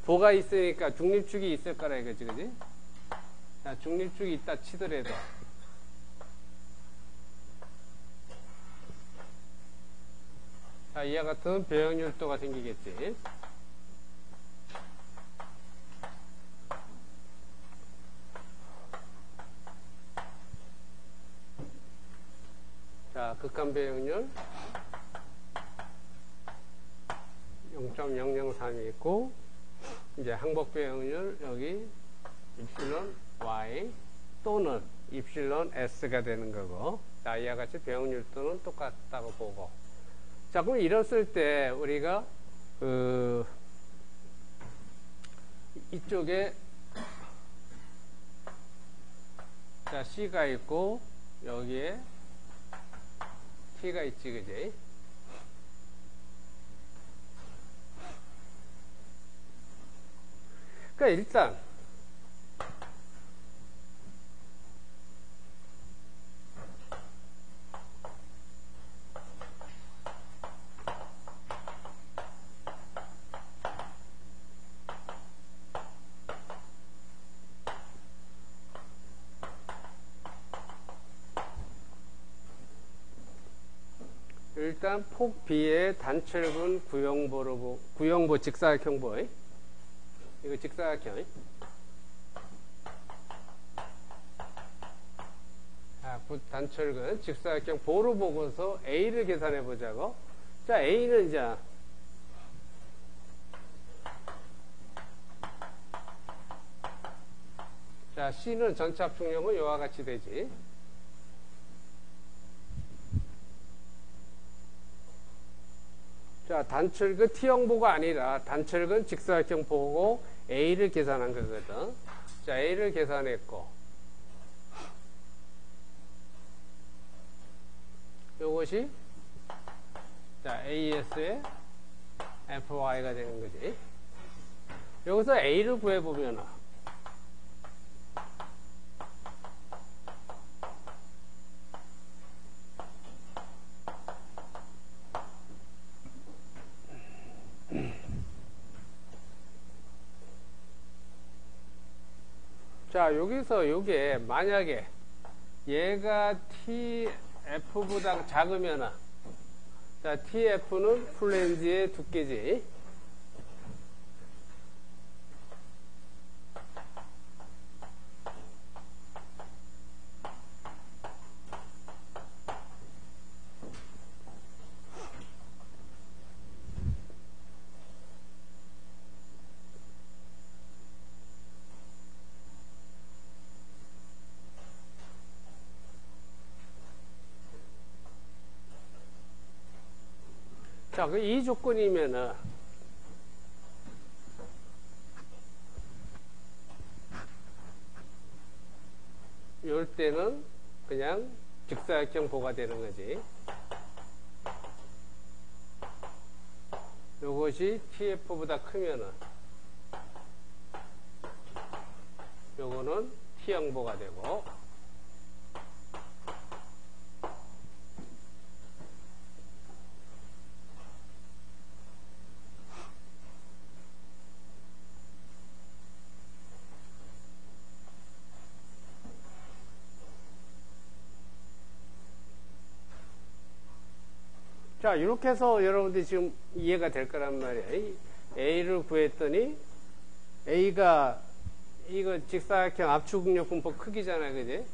보가 있으니까 중립축이 있을 거라 이거지, 그지? 자, 중립축이 있다 치더라도. 자, 이와 같은 배형률도가 생기겠지. 자, 극한 배형률 0.003이 있고, 이제 항복 배형률 여기 입실론 y 또는 입실론 s가 되는 거고, 자, 이와 같이 배형률도는 똑같다고 보고. 자, 그럼 이랬을 때 우리가 그 이쪽에 자, C가 있고 여기에 T가 있지, 그지? 그러니까 일단 일단 폭 B의 단철근 구형보로 구형보 직사각형보 이거 직사각형 자, 단철근. 직사각형 보로 보고서 A를 계산해 보자고. 자 A는 이제 자 C는 전체 합중력은 이와 같이 되지 단철근 T형보가 아니라 단철근 직사각형 보고 A를 계산한 거거든. 자, A를 계산했고. 요것이 자, AS의 FY가 되는 거지. 여기서 A를 구해보면 자, 여기서 요게 만약에 얘가 TF보다 작으면 자, TF는 플랜지의 두께지. 자, 그 이 조건이면은 이럴 때는 그냥 직사각형 보가 되는 거지. 요것이 TF보다 크면은 요거는 T형보가 되고 자, 이렇게 해서 여러분들이 지금 이해가 될 거란 말이에요. A를 구했더니 A가 이거 직사각형 압축력 분포 크기잖아요. 그지?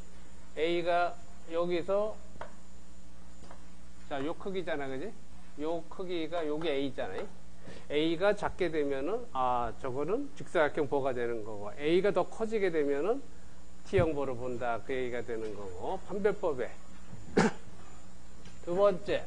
A가 여기서 자, 요 크기잖아. 그지? 요 크기가 요게 A잖아요. A가 작게 되면은 아, 저거는 직사각형 보가 되는 거고 A가 더 커지게 되면은 T형 보를 본다. 그 얘기가 되는 거고 판별법에 <clears throat> 두 번째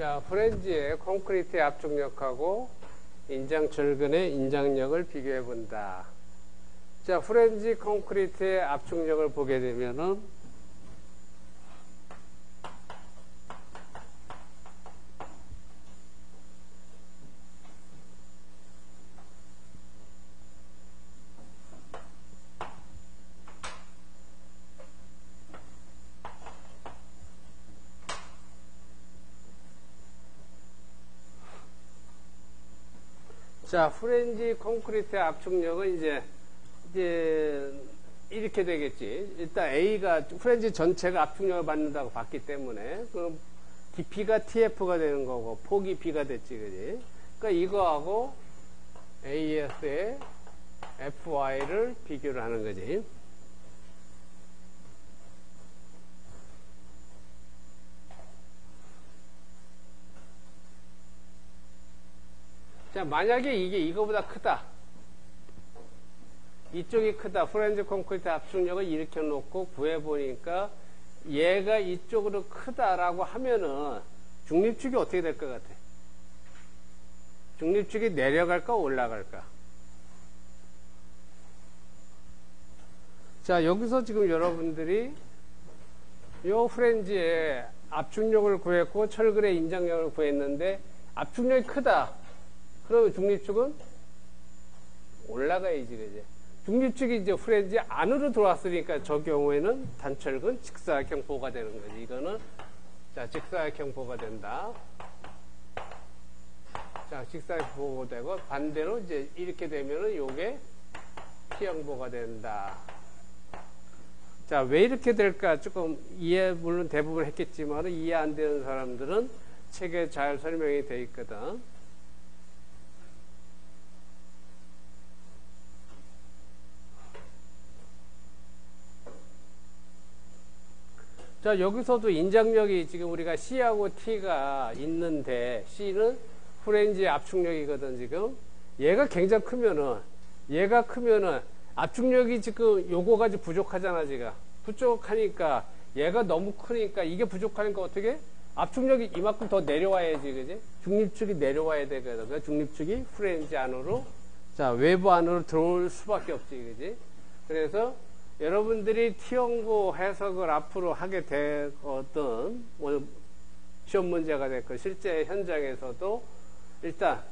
자, 프렌즈의 콘크리트의 압축력하고 인장 절근의 인장력을 비교해 본다. 자, 프렌즈 콘크리트의 압축력을 보게 되면은 자, 프렌지 콘크리트 압축력은 이제, 이제, 이렇게 되겠지. 일단 A가, 프렌지 전체가 압축력을 받는다고 봤기 때문에, 그럼 깊이가 TF가 되는 거고, 폭이 B가 됐지, 그지? 그러니까 이거하고 AS의 FY를 비교를 하는 거지. 자, 만약에 이게 이거보다 크다. 이쪽이 크다. 프렌즈 콘크리트 압축력을 일으켜 놓고 구해보니까 얘가 이쪽으로 크다라고 하면은 중립축이 어떻게 될 것 같아? 중립축이 내려갈까 올라갈까? 자, 여기서 지금 여러분들이 요 프렌즈에 압축력을 구했고 철근의 인장력을 구했는데 압축력이 크다. 그러면 중립축은 올라가야지, 그지? 중립축이 이제 프렌즈 안으로 들어왔으니까 저 경우에는 단철근 직사각형 보가 되는 거지. 이거는 자 직사각형 보가 된다. 자 직사각형 보가 되고 반대로 이제 이렇게 되면은 요게 T형보가 된다. 자, 왜 이렇게 될까? 조금 이해, 물론 대부분 했겠지만 이해 안 되는 사람들은 책에 잘 설명이 되어 있거든. 자, 여기서도 인장력이 지금 우리가 C하고 T가 있는데 C는 프렌즈의 압축력이거든, 지금. 얘가 굉장히 크면은, 얘가 크면은 압축력이 지금 요거 가 지 부족하잖아, 지금. 부족하니까 얘가 너무 크니까 이게 부족하니까 어떻게? 압축력이 이만큼 더 내려와야지, 그지? 중립축이 내려와야 되거든. 그러니까 중립축이 프렌즈 안으로, 자, 외부 안으로 들어올 수밖에 없지, 그지? 그래서 여러분들이 T형보 해석을 앞으로 하게 되거든. 뭐 시험 문제가 됐고 실제 현장에서도 일단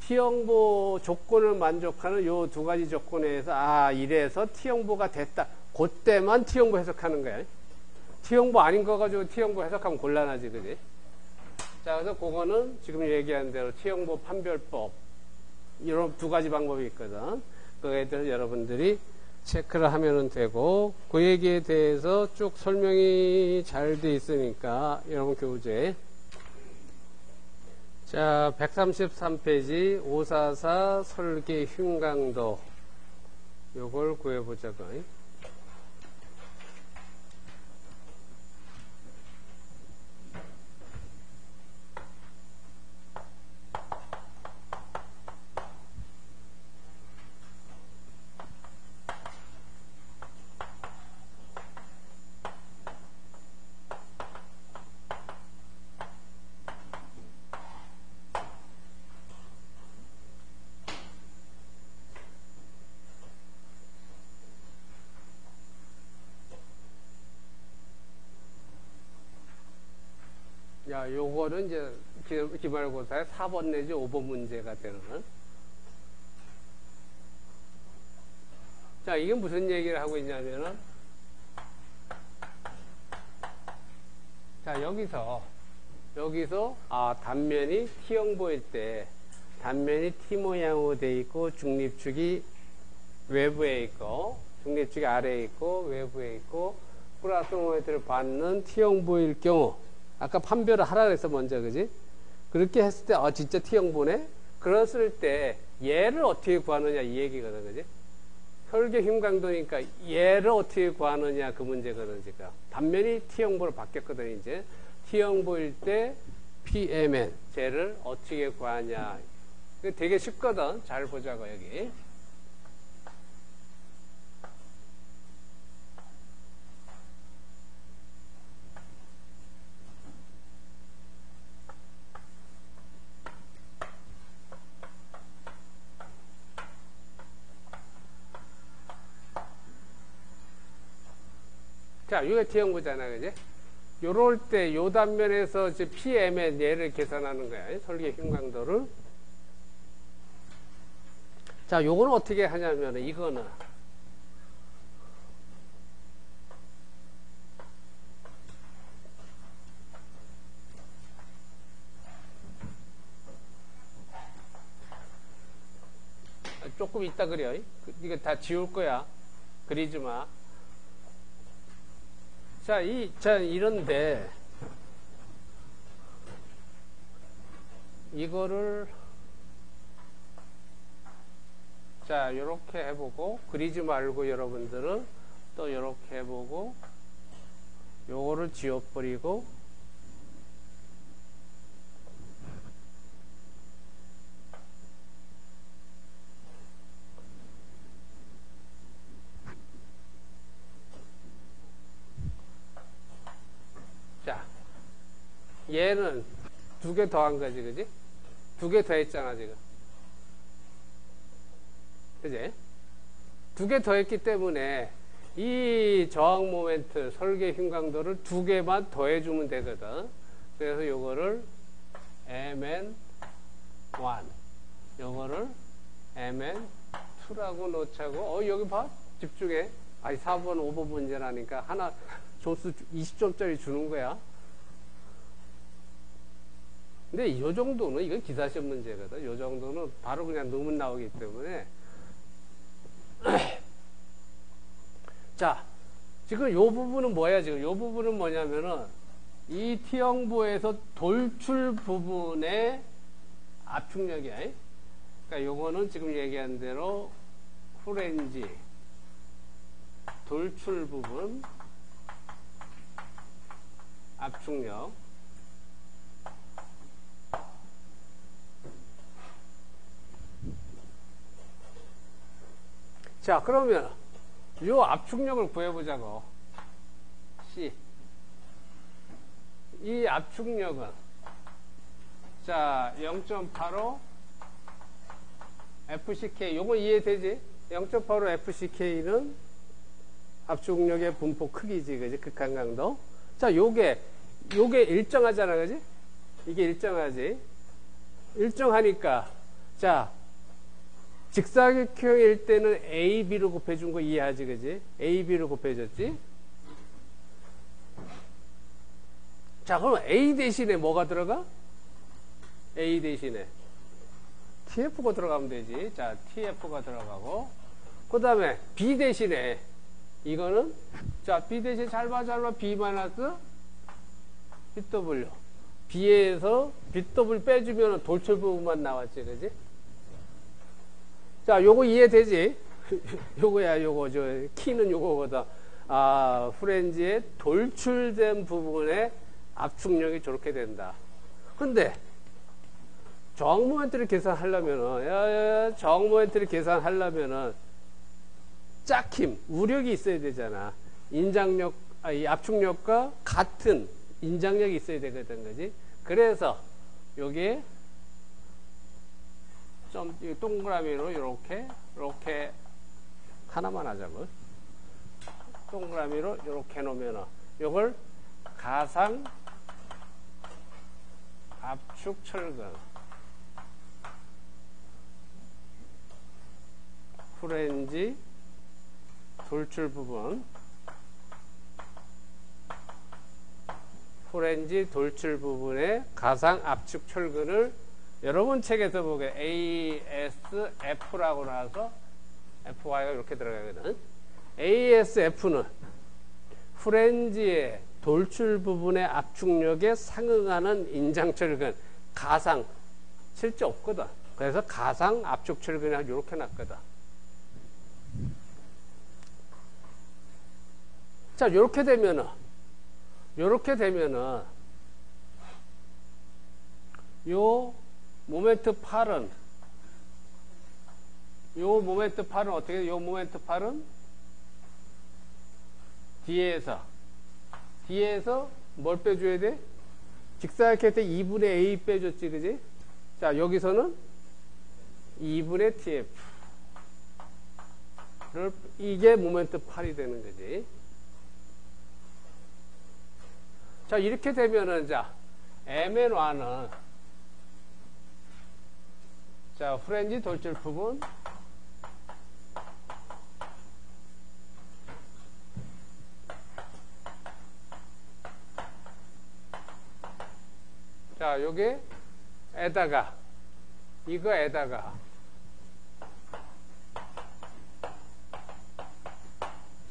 T형보 조건을 만족하는 요 두 가지 조건에서 아 이래서 T형보가 됐다. 그때만 T형보 해석하는 거야. T형보 아닌 거 가지고 T형보 해석하면 곤란하지, 그지? 자, 그래서 그거는 지금 얘기한 대로 T형보 판별법 이런 두 가지 방법이 있거든. 그거에 대해서 여러분들이 체크를 하면 되고 그 얘기에 대해서 쭉 설명이 잘 돼 있으니까 여러분 교재 자 133페이지 544 설계 흉강도 요걸 구해보자고요. 자, 요거는 이제 기 말고사의 4번 내지 5번 문제가 되는. 자, 이게 무슨 얘기를 하고 있냐면은, 자, 여기서, 여기서, 아, 단면이 T형 보일 때, 단면이 T 모양으로 돼 있고, 중립축이 외부에 있고, 중립축이 아래에 있고, 외부에 있고, 플러스 모멘트를 받는 T형 보일 경우, 아까 판별을 하라 그래서 먼저 그지? 그렇게 했을 때, 아, 진짜 T형 보네? 그랬을 때, 얘를 어떻게 구하느냐 이 얘기거든, 그지? 혈계 힘 강도니까 얘를 어떻게 구하느냐 그 문제거든, 지금. 단면이 T형보로 바뀌었거든, 이제. T형보일 때 PMN, 쟤를 어떻게 구하냐. 되게 쉽거든. 잘 보자고, 여기. 자, 이게 T형부잖아, 그지? 요럴 때, 요 단면에서 이제 PM의 예를 계산하는 거야. 설계 흉강도를. 자, 요거는 어떻게 하냐면, 이거는. 조금 이따 그려. 이거 다 지울 거야. 그리지 마. 자, 이, 자, 이런데, 이거를, 자, 요렇게 해보고, 그리지 말고 여러분들은 또 요렇게 해보고, 요거를 지워버리고, 얘는 두 개 더한 거지, 그지? 두 개 더했잖아, 지금. 그지? 두 개 더했기 때문에 이 저항 모멘트, 설계 힘 강도를 두 개만 더해주면 되거든. 그래서 요거를 mn1, 요거를 mn2라고 놓자고, 어, 여기 봐. 집중해. 아니, 4번, 5번 문제라니까 하나 점수 20점짜리 주는 거야. 근데 이 정도는 이건 기사시험 문제거든. 이 정도는 바로 그냥 논문 나오기 때문에 <clears throat> 자 지금 이 부분은 뭐야 지금 이 부분은 뭐냐면은 이 T형부에서 돌출 부분의 압축력이야. 그러니까 요거는 지금 얘기한 대로 후렌지 돌출 부분 압축력 자, 그러면 요 압축력을 구해보자고. C. 이 압축력은 자, 0.85 FCK 요거 이해되지? 0.85 FCK는 압축력의 분포 크기지, 그지? 극한 강도. 자, 요게 요게 일정하잖아, 그지? 이게 일정하지. 일정하니까 자, 직사각형일 때는 A, B로 곱해준 거 이해하지, 그지? A, B로 곱해줬지? 자, 그럼 A 대신에 뭐가 들어가? A 대신에 TF가 들어가면 되지. 자, TF가 들어가고. 그 다음에 B 대신에 이거는 자, B 대신 잘 봐, 잘 봐. B 마이너스 BW. B에서 BW 빼주면 돌출 부분만 나왔지, 그지? 자, 요거 이해되지? <laughs> 요거야, 요거, 저, 키는 요거거든. 아, 프렌즈의 돌출된 부분에 압축력이 저렇게 된다. 근데, 저항 모멘트를 계산하려면은, 야, 야, 야, 저항 모멘트를 계산하려면은, 짝힘, 우력이 있어야 되잖아. 인장력, 아, 이 압축력과 같은 인장력이 있어야 되거든, 그지? 그래서, 요게 좀 동그라미로 이렇게 이렇게 하나만 하자고. 동그라미로 이렇게 놓으면 이걸 가상 압축 철근. 프렌지 돌출 부분. 프렌지 돌출 부분에 가상 압축 철근을 여러분 책에서 보게 ASF라고 나와서 FY가 이렇게 들어가거든. ASF는 프렌지의 돌출 부분의 압축력에 상응하는 인장철근, 가상, 실제 없거든. 그래서 가상 압축철근이 이렇게 났거든. 자, 이렇게 되면은, 이렇게 되면은, 요 모멘트 8은 요 모멘트 8은 어떻게 돼? 요 모멘트 8은 뒤에서 뒤에서 뭘 빼줘야 돼? 직사각형 때 2분의 A 빼줬지 그지? 자 여기서는 2분의 TF 를 이게 모멘트 8이 되는 거지 자 이렇게 되면은 자 MN1은 자, 프렌지 돌출 부분. 자, 요게 에다가 이거 에다가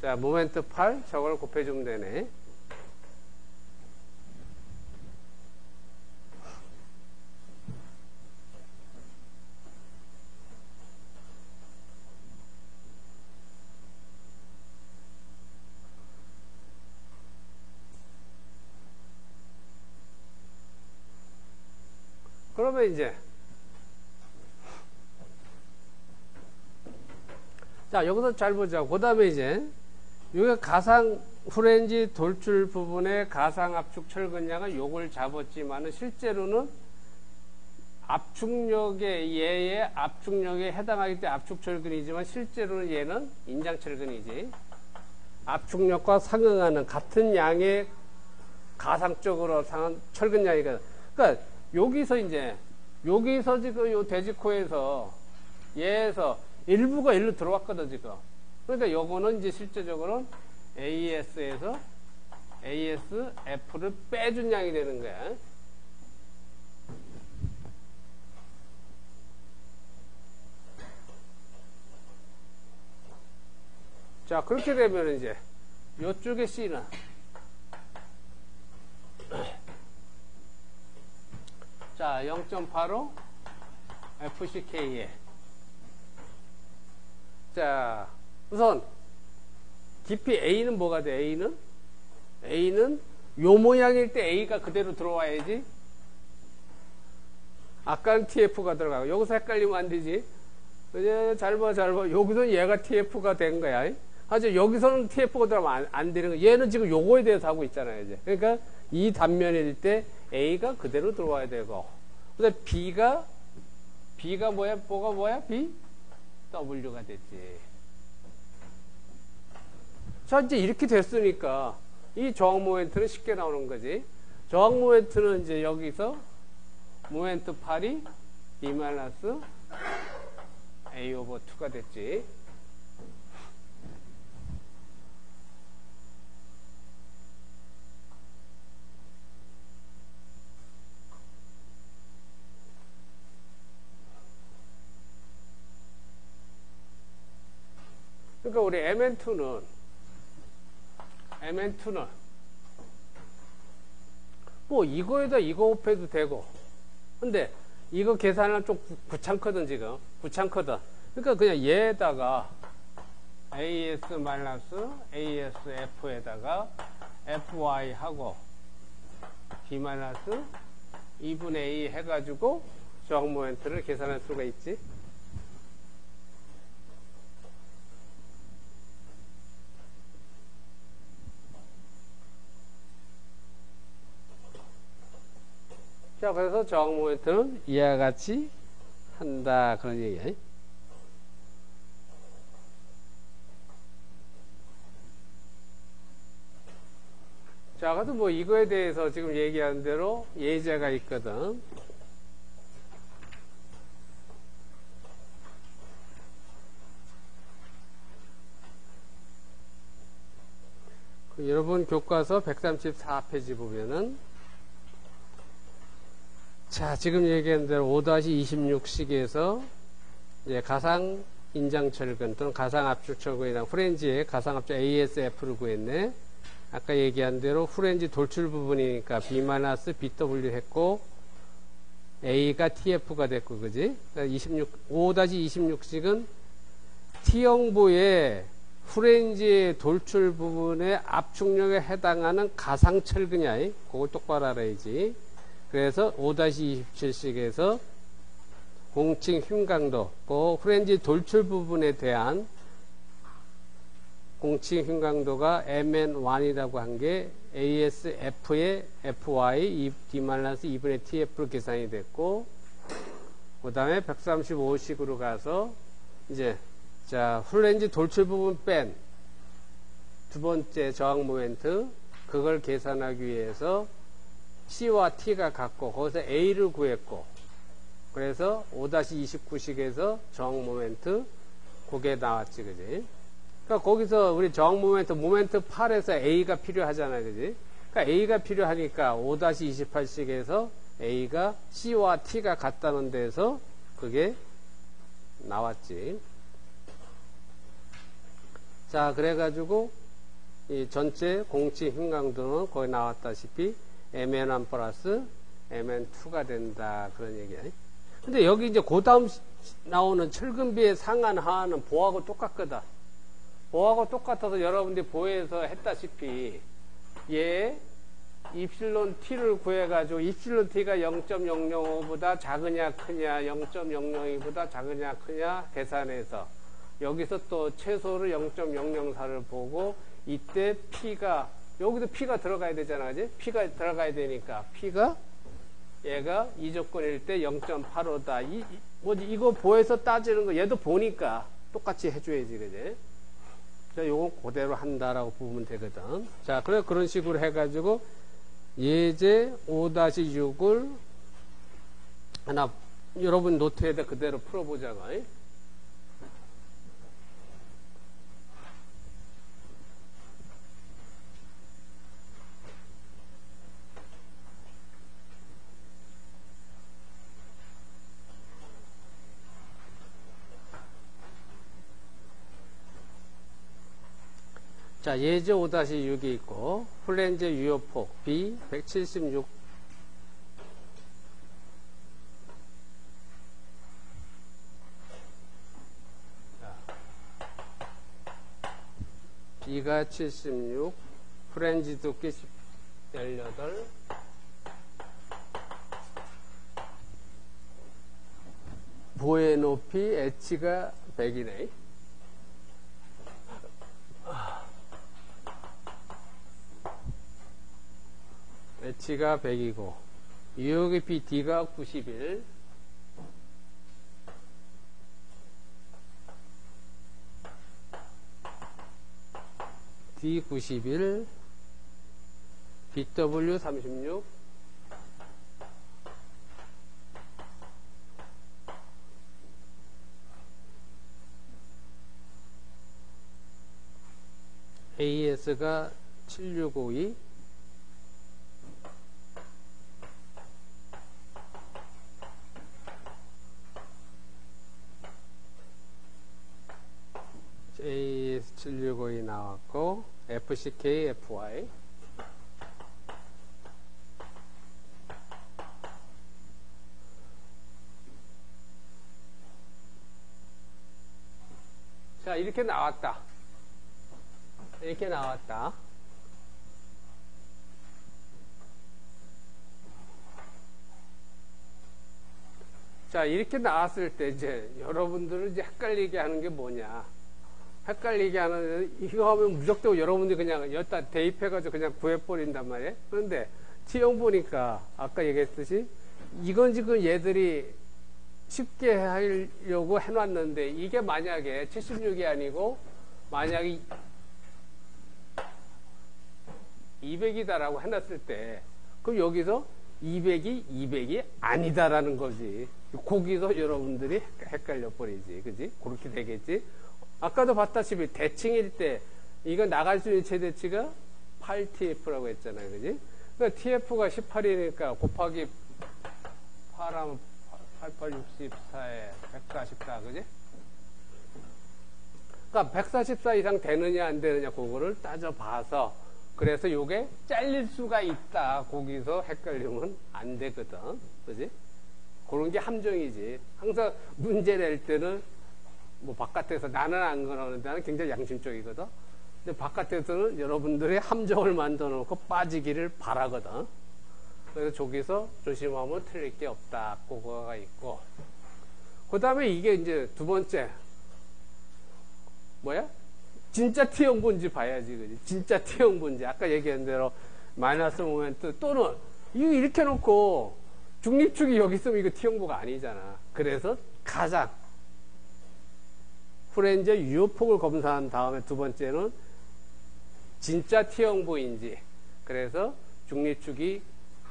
자, 모멘트 8 저걸 곱해주면 되네. 이제 자 여기서 잘 보자. 그 다음에 이제 여기가 가상 후렌지 돌출 부분의 가상 압축 철근량은 요걸 잡았지만은 실제로는 압축력의 얘의 압축력에 해당하기 때문에 압축 철근이지만 실제로는 얘는 인장 철근이지. 압축력과 상응하는 같은 양의 가상적으로 상한 철근량이거든. 그러니까 여기서 이제 여기서 지금 요 돼지코에서 얘에서 일부가 일로 들어왔거든 지금. 그러니까 요거는 이제 실제적으로는 AS에서 ASF를 빼준 양이 되는 거야. 자, 그렇게 되면 이제 이쪽에 C는 자, 0.85 FCK에 자, 우선 깊이 A는 뭐가 돼? A는 A는 요 모양일 때 A가 그대로 들어와야지. 아까는 TF가 들어가고 여기서 헷갈리면 안 되지. 잘 봐, 잘 봐. 여기서 얘가 TF가 된 거야. 하지만 여기서는 TF가 들어가면 안, 안 되는 거야. 얘는 지금 요거에 대해서 하고 있잖아요, 이제. 그러니까 이 단면일 때 A가 그대로 들어와야 되고. 근데 B가, B가 뭐야? 뭐가 뭐야? B? W가 됐지. 자, 이제 이렇게 됐으니까 이 저항 모멘트는 쉽게 나오는 거지. 저항 모멘트는 이제 여기서 모멘트 8이 B 마이너스 A 오버 2가 됐지. 그러니까 우리 MN2는 MN2는 뭐 이거에다 이거 곱해도 되고 근데 이거 계산은 좀 구창거든 지금. 구창거든. 그러니까 그냥 얘에다가 AS 마이너스 ASF에다가 FY 하고 D 마이너스 2분의 A 해가지고 저항 모멘트를 계산할 수가 있지 자, 그래서 저항 모멘트는 이와 같이 한다. 그런 얘기야. 자, 그래도 뭐 이거에 대해서 지금 얘기한 대로 예제가 있거든. 그 여러분 교과서 134페이지 보면은 자, 지금 얘기한 대로 5-26식에서 이제 가상 인장철근 또는 가상 압축철근이랑 후렌지의 가상 압축 ASF를 구했네. 아까 얘기한 대로 후렌지 돌출 부분이니까 B-BW 했고 A가 TF가 됐고 그지? 그러니까 26 5-26식은 T형부의 후렌지의 돌출 부분의 압축력에 해당하는 가상철근이야. 그걸 똑바로 알아야지. 그래서 5-27식에서 공칭 힘 강도, 그 프렌지 돌출 부분에 대한 공칭 힘 강도가 MN1이라고 한 게 ASF의 FY D-2분의 TF로 계산이 됐고, 그 다음에 135식으로 가서 이제 자, 플렌지 돌출 부분 뺀 두 번째 저항 모멘트 그걸 계산하기 위해서 C와 T가 같고 거기서 A를 구했고 그래서 5-29식에서 저항 모멘트 그게 나왔지 그지? 그러니까 거기서 우리 저항 모멘트 모멘트 8에서 A가 필요하잖아요 그지? 그러니까 A가 필요하니까 5-28식에서 A가 C와 T가 같다는 데서 그게 나왔지. 자 그래가지고 이 전체 공치 힘 강도는 거기 나왔다시피 MN1 플러스 MN2가 된다. 그런 얘기야. 근데 여기 이제 그 다음 나오는 철근비의 상한 하한은 보하고 똑같거든. 보하고 똑같아서 여러분들이 보에서 했다시피 얘 입실론 t를 구해가지고 입실론 t가 0.005보다 작으냐 크냐 0.002보다 작으냐 크냐 계산해서 여기서 또 최소를 0.004를 보고 이때 P가 여기도 P가 들어가야 되잖아, 그지? P가 들어가야 되니까 P가 얘가 이 조건일 때 0.85다. 이, 이, 뭐지? 이거 보에서 따지는 거 얘도 보니까 똑같이 해줘야지, 그지? 자, 요건 그대로 한다라고 보면 되거든. 자, 그래 그런 식으로 해가지고 예제 5-6을 하나 여러분 노트에다 그대로 풀어보자고. 자, 예제 5-6이 있고, 플랜제 유효폭 B 176 B가 76, 프렌지 두께 18, 보의 높이 H가 100이네. H가 100이고, 유효의 BD가 91, D91, BW36, AS가 7652, AS765이 나왔고 FCK, FY 자 이렇게 나왔다. 이렇게 나왔다. 자 이렇게 나왔을 때 이제 여러분들은 이제 헷갈리게 하는 게 뭐냐 헷갈리게 하는 이거 하면 무조건 여러분들이 그냥 여기다 대입해가지고 그냥 구해버린단 말이에요. 그런데 T형 보니까 아까 얘기했듯이 이건 지금 얘들이 쉽게 하려고 해놨는데 이게 만약에 76이 아니고 만약에 200이다라고 해놨을 때 그럼 여기서 200이 200이 아니다라는 거지. 거기서 여러분들이 헷갈려 버리지. 그지? 그렇게 되겠지? 아까도 봤다시피 대칭일 때 이거 나갈 수 있는 최대치가 8TF라고 했잖아요. 그지? 그러니까 TF가 18이니까 곱하기 8하면 8864에 144, 그지? 그러니까 144 이상 되느냐 안 되느냐 그거를 따져봐서 그래서 요게 잘릴 수가 있다. 거기서 헷갈리면 안 되거든. 그지? 그런 게 함정이지. 항상 문제 낼 때는 뭐 바깥에서 나는 안 그러는 데는 굉장히 양심적이거든. 근데 바깥에서는 여러분들이 함정을 만들어 놓고 빠지기를 바라거든. 그래서 저기서 조심하면 틀릴 게 없다. 그거가 있고. 그 다음에 이게 이제 두 번째. 뭐야? 진짜 T형 분지 봐야지. 그지? 진짜 T형 분지. 아까 얘기한 대로 마이너스 모멘트 또는 이거 이렇게 놓고 중립축이 여기 있으면 이거 T형부가 아니잖아. 그래서 가장 프렌즈 유효폭을 검사한 다음에 두 번째는 진짜 T형부인지 그래서 중립축이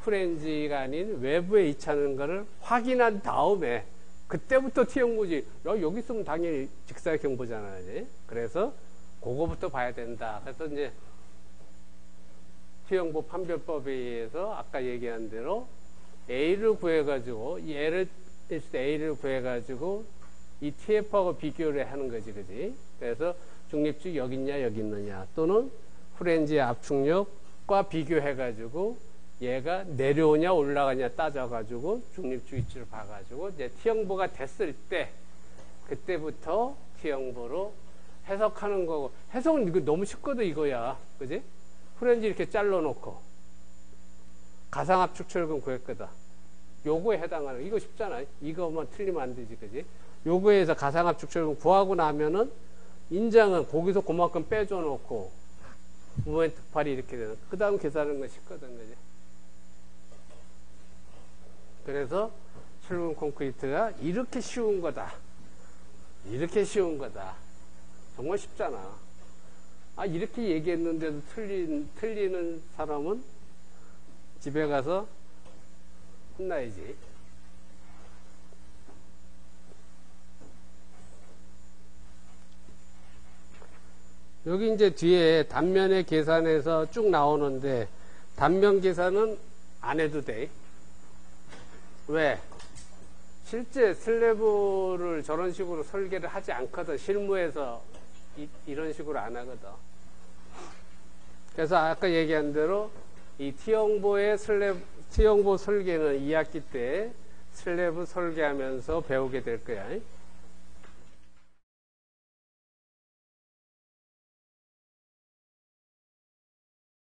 프렌즈가 아닌 외부에 있다는 것을 확인한 다음에 그때부터 T형부지. 야, 여기 있으면 당연히 직사각형부잖아요 그래서 그거부터 봐야 된다. 그래서 이제 T형부 판별법에 의해서 아까 얘기한 대로 A를 구해가지고 얘를 A를 구해가지고 이 TF하고 비교를 하는 거지, 그지? 그래서 중립축 여기 있냐, 여기 있느냐. 또는 프렌즈의 압축력과 비교해가지고 얘가 내려오냐, 올라가냐 따져가지고 중립축 위치를 봐가지고 이제 T형부가 됐을 때 그때부터 T형부로 해석하는 거고 해석은 이거 너무 쉽거든, 이거야. 그지? 프렌즈 이렇게 잘라놓고 가상압축 철근 구했거든. 요거에 해당하는 이거 쉽잖아. 이거만 틀리면 안 되지, 그지? 요거에서 가상압축 철근 구하고 나면은 인장은 거기서 그만큼 빼줘 놓고 모멘트 발이 이렇게 되는. 그 다음 계산하는 건 쉽거든, 그지? 그래서 철분 콘크리트가 이렇게 쉬운 거다. 이렇게 쉬운 거다. 정말 쉽잖아. 아, 이렇게 얘기했는데도 틀린, 틀리는 사람은 집에 가서 혼나야지. 여기 이제 뒤에 단면의 계산에서 쭉 나오는데 단면 계산은 안 해도 돼. 왜? 실제 슬래브를 저런 식으로 설계를 하지 않거든. 실무에서 이, 런 식으로 안 하거든. 그래서 아까 얘기한 대로 이 T형보의 슬래브, T형보 설계는 2학기 때 슬래브 설계하면서 배우게 될 거야.